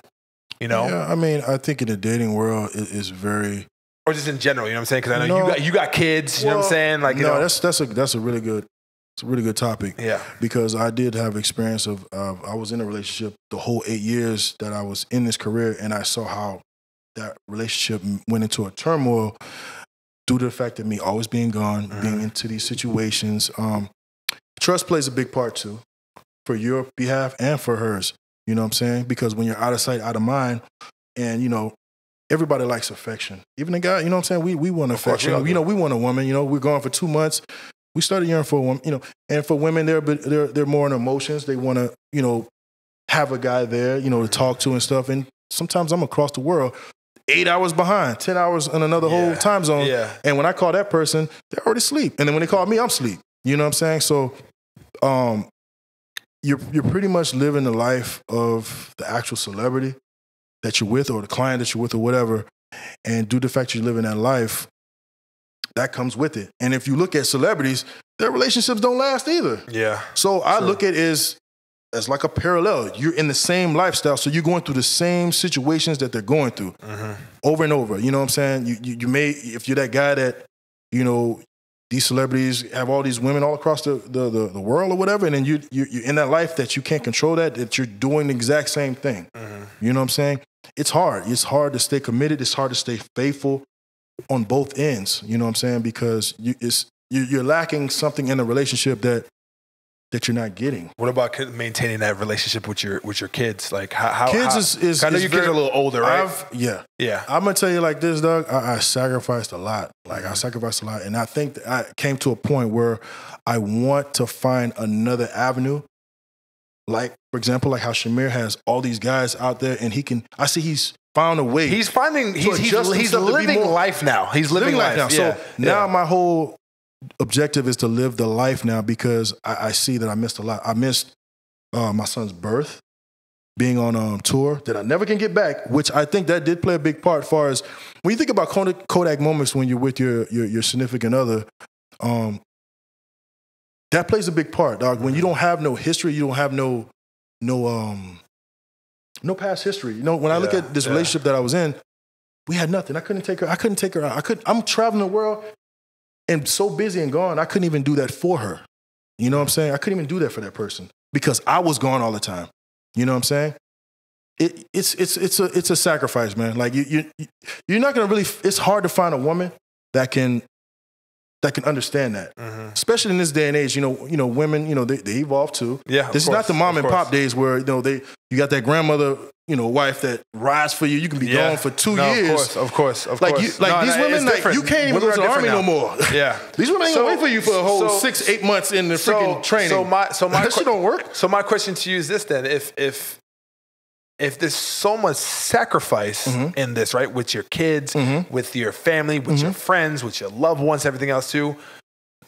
Speaker 1: you know,
Speaker 2: Yeah, I mean, I think in the dating world, it is very.
Speaker 1: or just in general. You know what I'm saying? Because I know
Speaker 2: No.
Speaker 1: you got you got kids. You know what I'm saying? Like you
Speaker 2: no,
Speaker 1: know,
Speaker 2: that's that's a that's a really good, it's a really good topic.
Speaker 1: yeah,
Speaker 2: because I did have experience of, of I was in a relationship the whole eight years that I was in this career, and I saw how that relationship went into a turmoil due to the fact that me always being gone, being into these situations. Um, trust plays a big part too, for your behalf and for hers. You know what I'm saying? Because when you're out of sight, out of mind, and you know. Everybody likes affection. Even a guy, you know what I'm saying? We, we want
Speaker 1: Of course, we
Speaker 2: affection.
Speaker 1: all do.
Speaker 2: you know, we want a woman. You know, we're gone for two months we started yearning for a woman, you know, and for women, they're they're they're more in emotions. They want to, you know, have a guy there, you know, to talk to and stuff. And sometimes I'm across the world, eight hours behind, ten hours in another whole time zone.
Speaker 1: yeah,
Speaker 2: And when I call that person, they're already asleep. And then when they call me, I'm asleep. You know what I'm saying? So, um, you're you're pretty much living the life of the actual celebrity that you're with or the client that you're with or whatever. And due to the fact you're living that life, that comes with it. And if you look at celebrities, their relationships don't last either.
Speaker 1: Yeah.
Speaker 2: So I look at it as like a parallel. You're in the same lifestyle, so you're going through the same situations that they're going through
Speaker 1: Mm-hmm.
Speaker 2: over and over. You know what I'm saying? You, you you may if you're that guy that you know these celebrities have all these women all across the the, the, the world or whatever, and then you, you you're in that life that you can't control that that you're doing the exact same thing.
Speaker 1: Mm-hmm.
Speaker 2: You know what I'm saying? It's hard. It's hard to stay committed. It's hard to stay faithful on both ends. You know what I'm saying? Because you, it's you, you're lacking something in a relationship that that you're not getting.
Speaker 1: What about maintaining that relationship with your with your kids? Like how, how
Speaker 2: Kids
Speaker 1: how-
Speaker 2: is is
Speaker 1: I know
Speaker 2: is
Speaker 1: your kids are a little older, right?
Speaker 2: I've, yeah,
Speaker 1: yeah.
Speaker 2: I'm gonna tell you like this, Doug. I, I sacrificed a lot. Like I mm-hmm. sacrificed a lot, and I think that I came to a point where I want to find another avenue. Like for example, like how Shamir has all these guys out there, and he can. I see he's found a way.
Speaker 1: He's finding he's he's, he's
Speaker 2: himself to be
Speaker 1: living life now. He's living, life,
Speaker 2: now.
Speaker 1: Yeah.
Speaker 2: So now my whole objective is to live the life now because I, I see that I missed a lot. I missed uh, my son's birth, being on um, tour that I never can get back, which I think that did play a big part. As far as when you think about Kodak, Kodak moments when you're with your your, your significant other, um, that plays a big part, dog. When you don't have no history, you don't have no no um no past history. You know, when I look at this
Speaker 1: yeah.
Speaker 2: relationship that I was in, we had nothing. I couldn't take her. I couldn't take her out. I could. I'm traveling the world and so busy and gone. I couldn't even do that for her. You know what I'm saying? I couldn't even do that for that person because I was gone all the time. You know what I'm saying? It, it's it's it's a it's a sacrifice, man. Like you you you're not gonna really. It's hard to find a woman that can that can understand that,
Speaker 1: Mhm.
Speaker 2: especially in this day and age. You know, you know, women. You know, they, they evolve too.
Speaker 1: Yeah,
Speaker 2: This is not the mom and pop days where you know they you got that grandmother, you know, wife that rides for you. You can be
Speaker 1: Yeah.
Speaker 2: gone for two
Speaker 1: No,
Speaker 2: years.
Speaker 1: Of course, of course, of
Speaker 2: like
Speaker 1: course.
Speaker 2: you, like
Speaker 1: No,
Speaker 2: these
Speaker 1: no,
Speaker 2: women, like
Speaker 1: different.
Speaker 2: you can't even
Speaker 1: Women
Speaker 2: go to the army
Speaker 1: different
Speaker 2: no more.
Speaker 1: Yeah.
Speaker 2: These women ain't
Speaker 1: So-
Speaker 2: gonna wait for you for a whole
Speaker 1: so-
Speaker 2: six, eight months in the
Speaker 1: So-
Speaker 2: freaking training.
Speaker 1: So my so my [LAUGHS]
Speaker 2: that shit don't work.
Speaker 1: So my question to you is this then: if if if there's so much sacrifice
Speaker 2: Mm-hmm.
Speaker 1: in this, right, with your kids, with your family, with
Speaker 2: Mm-hmm.
Speaker 1: your friends, with your loved ones, everything else too,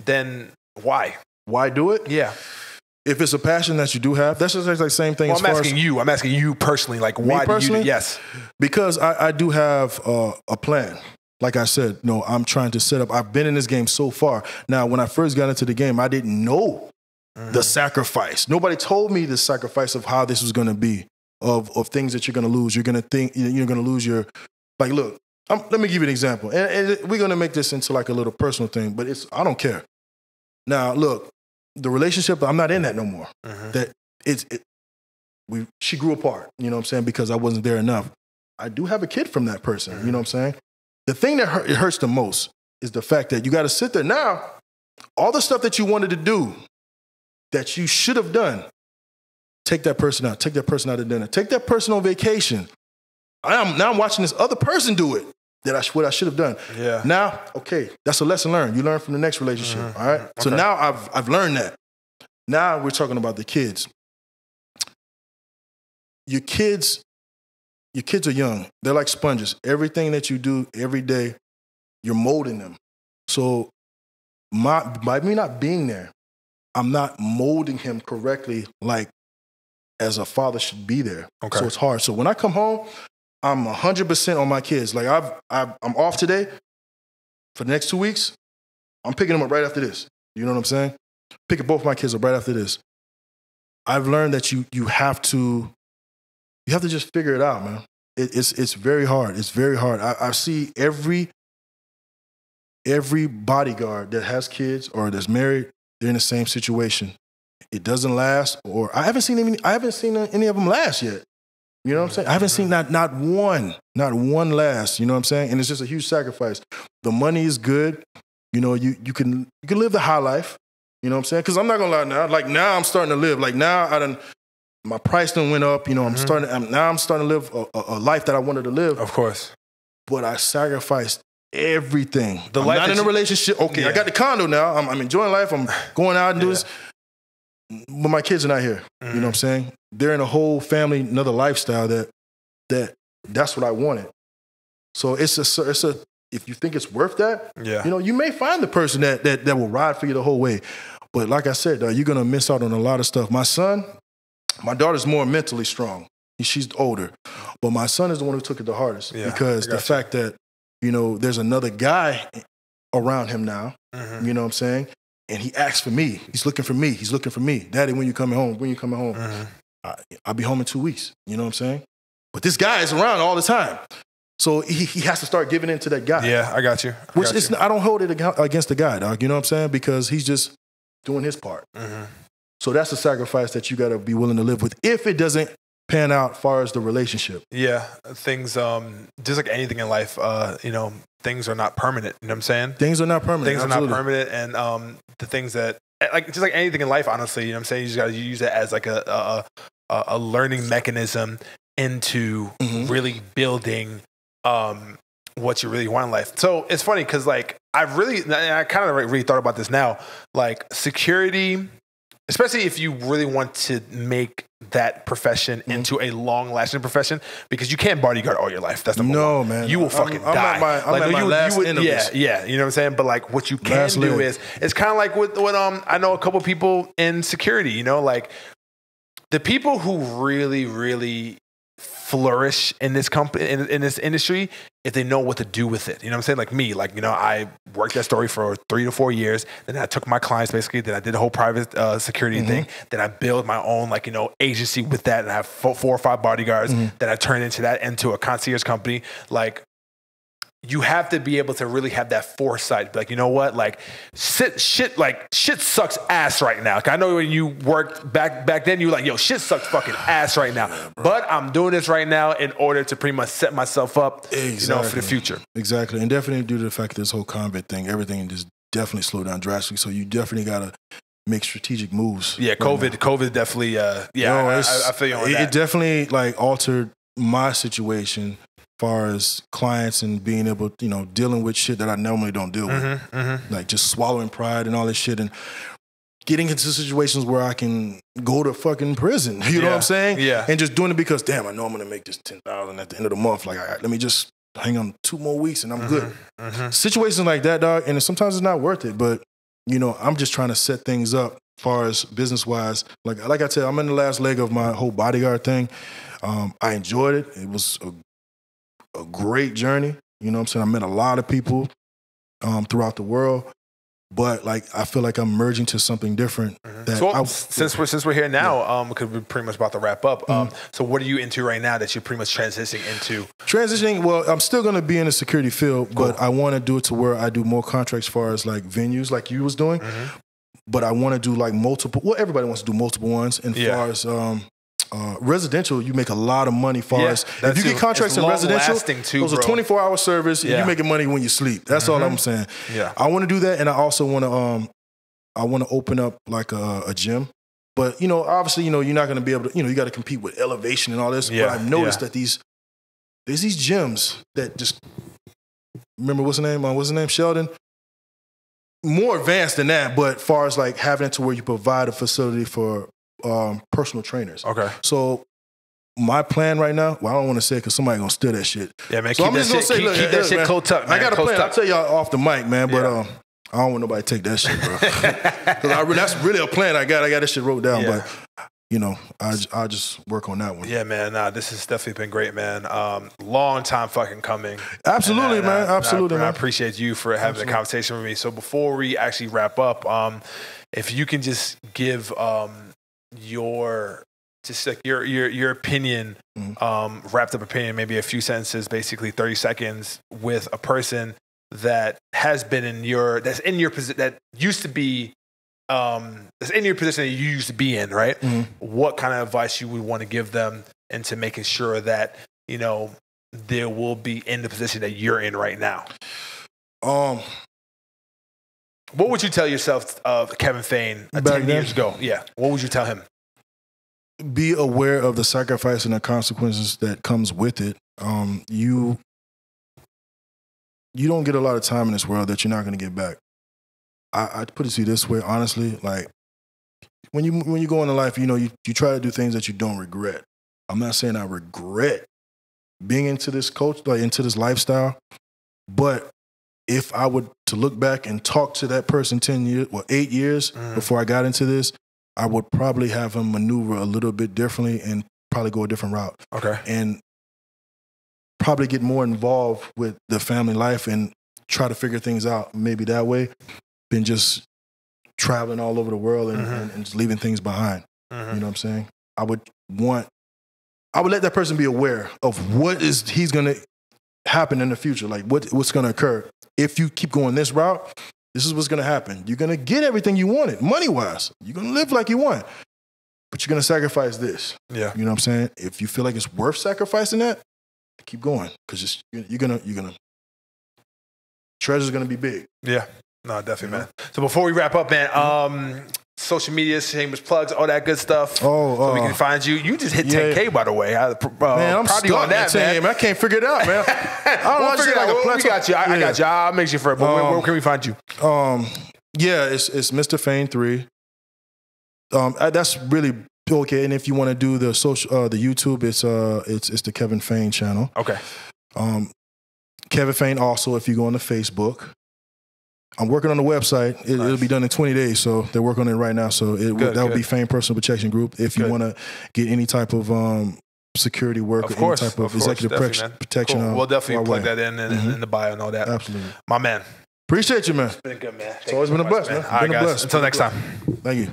Speaker 1: then why?
Speaker 2: Why do it?
Speaker 1: Yeah.
Speaker 2: If it's a passion that you do have, that's just like the same thing
Speaker 1: Well, I'm asking
Speaker 2: as
Speaker 1: you. I'm asking you personally. Like, why do you?
Speaker 2: personally?
Speaker 1: Do, yes.
Speaker 2: because I, I do have uh, a plan. Like I said, no, I'm trying to set up. I've been in this game so far. Now, when I first got into the game, I didn't know
Speaker 1: Mm-hmm.
Speaker 2: the sacrifice. Nobody told me the sacrifice of how this was going to be, of of things that you're going to lose. You're going to think you're going to lose your. Like, look, I'm, let me give you an example, and, and we're going to make this into like a little personal thing, but it's I don't care. Now, look, the relationship, I'm not in that no more.
Speaker 1: Mhm.
Speaker 2: That it's it, we she grew apart. You know what I'm saying? Because I wasn't there enough. I do have a kid from that person. You know what I'm saying? The thing that hurt, it hurts the most is the fact that you got to sit there now. All the stuff that you wanted to do, that you should have done, take that person out. Take that person out to dinner. Take that person on vacation. I'm, now I'm watching this other person do it. That I what I should have done.
Speaker 1: Yeah.
Speaker 2: Now, okay, that's a lesson learned. You learn from the next relationship. Mm-hmm. all right. Mm-hmm.
Speaker 1: So
Speaker 2: now I've I've learned that. Now we're talking about the kids. Your kids, your kids are young. They're like sponges. Everything that you do every day, you're molding them. So my by me not being there, I'm not molding him correctly like as a father should be there.
Speaker 1: Okay.
Speaker 2: So it's hard. So when I come home, I'm 100% on my kids. Like I've, I've I'm off today for the next two weeks. I'm picking them up right after this. You know what I'm saying? Picking both my kids up right after this. I've learned that you you have to you have to just figure it out, man. It, it's it's very hard. It's very hard. I, I see every every bodyguard that has kids or that's married, they're in the same situation. It doesn't last, or I haven't seen any. I haven't seen any of them last yet. You know what I'm saying? I haven't seen not not one, not one last. You know what I'm saying? And it's just a huge sacrifice. The money is good. You know, you you can you can live the high life. You know what I'm saying? Because I'm not gonna lie now. Like now, I'm starting to live. Like now, I done my price done went up. You know, I'm mm-hmm. starting. I'm, now I'm starting to live a, a, life that I wanted to live.
Speaker 1: Of course.
Speaker 2: But I sacrificed everything.
Speaker 1: The
Speaker 2: I'm
Speaker 1: life
Speaker 2: not in a relationship. Okay, I got the condo now. I'm, I'm enjoying life. I'm going out and do
Speaker 1: Yeah.
Speaker 2: this. But my kids are not here. You know what I'm saying? They're in a whole family, another lifestyle that that that's what I wanted. So it's a it's a if you think it's worth that,
Speaker 1: Yeah.
Speaker 2: you know, you may find the person that that that will ride for you the whole way. But like I said, uh, you're gonna miss out on a lot of stuff. My son, my daughter's more mentally strong. She's older, but my son is the one who took it the hardest
Speaker 1: Yeah,
Speaker 2: because the
Speaker 1: you.
Speaker 2: fact that you know there's another guy around him now.
Speaker 1: Mhm.
Speaker 2: You know what I'm saying? And he asks for me. He's looking for me. He's looking for me. Daddy, when you coming home? When you coming home?
Speaker 1: Mhm.
Speaker 2: I, I'll be home in two weeks. You know what I'm saying? But this guy is around all the time. So he, he has to start giving in to that guy.
Speaker 1: Yeah, I got you. I
Speaker 2: Which
Speaker 1: got
Speaker 2: is,
Speaker 1: you.
Speaker 2: I don't hold it against the guy, dog. You know what I'm saying? Because he's just doing his part.
Speaker 1: Mhm.
Speaker 2: So that's a sacrifice that you got to be willing to live with if it doesn't pan out far as the relationship.
Speaker 1: Yeah, things um just like anything in life, uh, you know, things are not permanent. You know what I'm saying?
Speaker 2: Things are not permanent.
Speaker 1: Things are not permanent, and um, the things that like just like anything in life, honestly, you know what I'm saying? You just got to use it as like a a, a, learning mechanism into
Speaker 2: Mhm.
Speaker 1: really building um what you really want in life. So it's funny because like I've really, and I kind of really thought about this now, like security, especially if you really want to make that profession
Speaker 2: Mm-hmm.
Speaker 1: into a long lasting profession because you can't bodyguard all your life. That's number
Speaker 2: No,
Speaker 1: one.
Speaker 2: man.
Speaker 1: You will
Speaker 2: I'm-
Speaker 1: fucking
Speaker 2: I'm
Speaker 1: die.
Speaker 2: at my- I'm my
Speaker 1: you,
Speaker 2: last
Speaker 1: you would, yeah, yeah. You know what I'm saying? But like what you can
Speaker 2: Last
Speaker 1: do is it's kind of like with when um I know a couple people in security, you know, like the people who really, really flourish in this company in, in this industry if they know what to do with it. You know what I'm saying? Like me, like you know, I worked that story for three to four years. Then I took my clients basically. Then I did the whole private uh, security thing. Then I built my own like you know agency with that, and I have four, four or five bodyguards. Then I turned into that into a concierge company. Like you have to be able to really have that foresight. Like, you know what? Like, shit, shit, like shit sucks ass right now. I know when you worked back back then, you were like, yo, shit sucks fucking ass right now. but I'm doing this right now in order to pretty much set myself up, you know, for the future.
Speaker 2: Exactly. And definitely due to the fact that this whole COVID thing, everything just definitely slowed down drastically. So you definitely got to make strategic moves.
Speaker 1: Yeah,
Speaker 2: right
Speaker 1: COVID,
Speaker 2: now.
Speaker 1: COVID definitely. Uh, yeah,
Speaker 2: Yo,
Speaker 1: I, I, feel you on
Speaker 2: it,
Speaker 1: that.
Speaker 2: it definitely like altered my situation far as clients and being able, to, you know, dealing with shit that I normally don't deal with.
Speaker 1: Mhm, mhm.
Speaker 2: Like just swallowing pride and all this shit and getting into situations where I can go to fucking prison. [LAUGHS] You know what I'm saying?
Speaker 1: yeah.
Speaker 2: And just doing it because damn, I know I'm gonna make this ten thousand at the end of the month. Like, all right, let me just hang on two more weeks and I'm good.
Speaker 1: mhm.
Speaker 2: Situations like that, dog, and sometimes it's not worth it. But you know, I'm just trying to set things up as far as business wise. Like like I said, I'm in the last leg of my whole bodyguard thing. Um, I enjoyed it. It was a, a great journey. You know what I'm saying? I met a lot of people um, throughout the world. But like I feel like I'm merging to something different. That
Speaker 1: So
Speaker 2: I,
Speaker 1: since we're since we're here now, um, because we're pretty much about to wrap up. Um,
Speaker 2: Mm-hmm.
Speaker 1: so what are you into right now that you're pretty much transitioning into?
Speaker 2: Transitioning, well, I'm still going to be in the security field, but I want to do it to where I do more contracts as far as like venues, like you was doing.
Speaker 1: Mm-hmm.
Speaker 2: But I want to do like multiple. Well, everybody wants to do multiple ones. And
Speaker 1: Yeah.
Speaker 2: far as um, uh, residential, you make a lot of money. Far
Speaker 1: Yeah,
Speaker 2: as if you get contracts in residential,
Speaker 1: too,
Speaker 2: those are 24 hour service. and
Speaker 1: Yeah.
Speaker 2: You're making money when you sleep. That's all I'm saying.
Speaker 1: Yeah.
Speaker 2: I want to do that, and I also want to um, I want to open up like a, a gym. But you know, obviously, you know, you're not going to be able to. You know, you got to compete with elevation and all this.
Speaker 1: Yeah,
Speaker 2: But I've noticed
Speaker 1: yeah.
Speaker 2: that these there's these gyms that just remember what's the name? Uh, what's the name? Sheldon. More advanced than that, but far as like having it to where you provide a facility for um, personal trainers.
Speaker 1: Okay.
Speaker 2: So my plan right now, well, I don't want to say because somebody gonna steal that shit.
Speaker 1: Yeah, man.
Speaker 2: So
Speaker 1: keep
Speaker 2: I'm
Speaker 1: that
Speaker 2: just gonna
Speaker 1: shit.
Speaker 2: say,
Speaker 1: keep,
Speaker 2: look,
Speaker 1: keep that shit
Speaker 2: man,
Speaker 1: close tucked, man.
Speaker 2: I got a plan. I'll tell y'all off the mic, man, but
Speaker 1: Yeah.
Speaker 2: um, I don't want nobody to take that shit, bro. [LAUGHS] 'Cause I, re- that's really a plan I got. I got this shit wrote down,
Speaker 1: Yeah.
Speaker 2: but you know, I I'll just work on that one.
Speaker 1: Yeah, man. Nah, this has definitely been great, man. Um, long time fucking coming.
Speaker 2: Absolutely,
Speaker 1: And I-
Speaker 2: man.
Speaker 1: and I-
Speaker 2: Absolutely,
Speaker 1: I,
Speaker 2: man.
Speaker 1: appreciate you for having a conversation with me. So before we actually wrap up, um, if you can just give um, your just like your your your opinion,
Speaker 2: Mhm.
Speaker 1: um, wrapped up opinion, maybe a few sentences, basically thirty seconds, with a person that has been in your that's in your position that used to be um, that's in your position that you used to be in, right?
Speaker 2: Mhm.
Speaker 1: What kind of advice you would want to give them into making sure that you know they will be in the position that you're in right now?
Speaker 2: Um,
Speaker 1: What would you tell yourself of Kevin Fain uh,
Speaker 2: Back
Speaker 1: ten
Speaker 2: then?
Speaker 1: years ago? Yeah, what would you tell him?
Speaker 2: be aware of the sacrifice and the consequences that comes with it. Um, you you don't get a lot of time in this world that you're not going to get back. I, I put it to you this way, honestly, like when you when you go into life, you know, you, you try to do things that you don't regret. I'm not saying I regret being into this coach, like into this lifestyle, but if I would to look back and talk to that person ten years, well, eight years
Speaker 1: Mhm.
Speaker 2: before I got into this, I would probably have him maneuver a little bit differently and probably go a different route
Speaker 1: Okay.
Speaker 2: and probably get more involved with the family life and try to figure things out maybe that way than just traveling all over the world and,
Speaker 1: Mhm.
Speaker 2: and, and just leaving things behind.
Speaker 1: Mhm.
Speaker 2: You know what I'm saying? I would want, I would let that person be aware of what is he's gonna happen in the future, like what what's gonna occur if you keep going this route. This is what's gonna happen. You're gonna get everything you wanted, money wise. You're gonna live like you want, but you're gonna sacrifice this.
Speaker 1: Yeah.
Speaker 2: You know what I'm saying? If you feel like it's worth sacrificing that, keep going because you're gonna you're gonna treasure's gonna be big.
Speaker 1: Yeah. No, definitely, man. So before we wrap up, man, um, social media, shameless plugs, all that good stuff.
Speaker 2: Oh,
Speaker 1: so we
Speaker 2: uh,
Speaker 1: can find you. You just hit
Speaker 2: yeah.
Speaker 1: 10K, by the way. I, uh,
Speaker 2: man, I'm
Speaker 1: proud
Speaker 2: stuck
Speaker 1: of you on that, man.
Speaker 2: I can't figure it out, man. [LAUGHS] I don't
Speaker 1: we'll figure it
Speaker 2: like
Speaker 1: out.
Speaker 2: a
Speaker 1: We- we got you. I, I got you. I'll make you for it. But where,
Speaker 2: Um,
Speaker 1: where can we find you?
Speaker 2: Um, yeah, it's it's Mr. Fain three. Um, I, that's really okay. And if you want to do the social, uh, the YouTube, it's uh, it's it's the Kevin Fain channel.
Speaker 1: Okay.
Speaker 2: Um, Kevin Fain also, if you go on the Facebook. I'm working on the website. It, It'll
Speaker 1: Nice.
Speaker 2: be done in 20 days, so they're working on it right now. So it,
Speaker 1: Good,
Speaker 2: that would
Speaker 1: good.
Speaker 2: be Fain Personal Protection Group. If you want to get any type of um, security work
Speaker 1: Of
Speaker 2: or
Speaker 1: course.
Speaker 2: any type of,
Speaker 1: of course,
Speaker 2: executive
Speaker 1: definitely,
Speaker 2: protec- protection,
Speaker 1: Cool.
Speaker 2: uh,
Speaker 1: We'll definitely
Speaker 2: our
Speaker 1: plug
Speaker 2: way.
Speaker 1: that in in,
Speaker 2: Mhm.
Speaker 1: in the bio and all that.
Speaker 2: Absolutely.
Speaker 1: My man.
Speaker 2: Appreciate you, man.
Speaker 1: It's been good, man. Thank
Speaker 2: It's always
Speaker 1: you
Speaker 2: been a
Speaker 1: much,
Speaker 2: bless, man.
Speaker 1: All right,
Speaker 2: Been a
Speaker 1: guys.
Speaker 2: bless.
Speaker 1: Until next time.
Speaker 2: Thank you.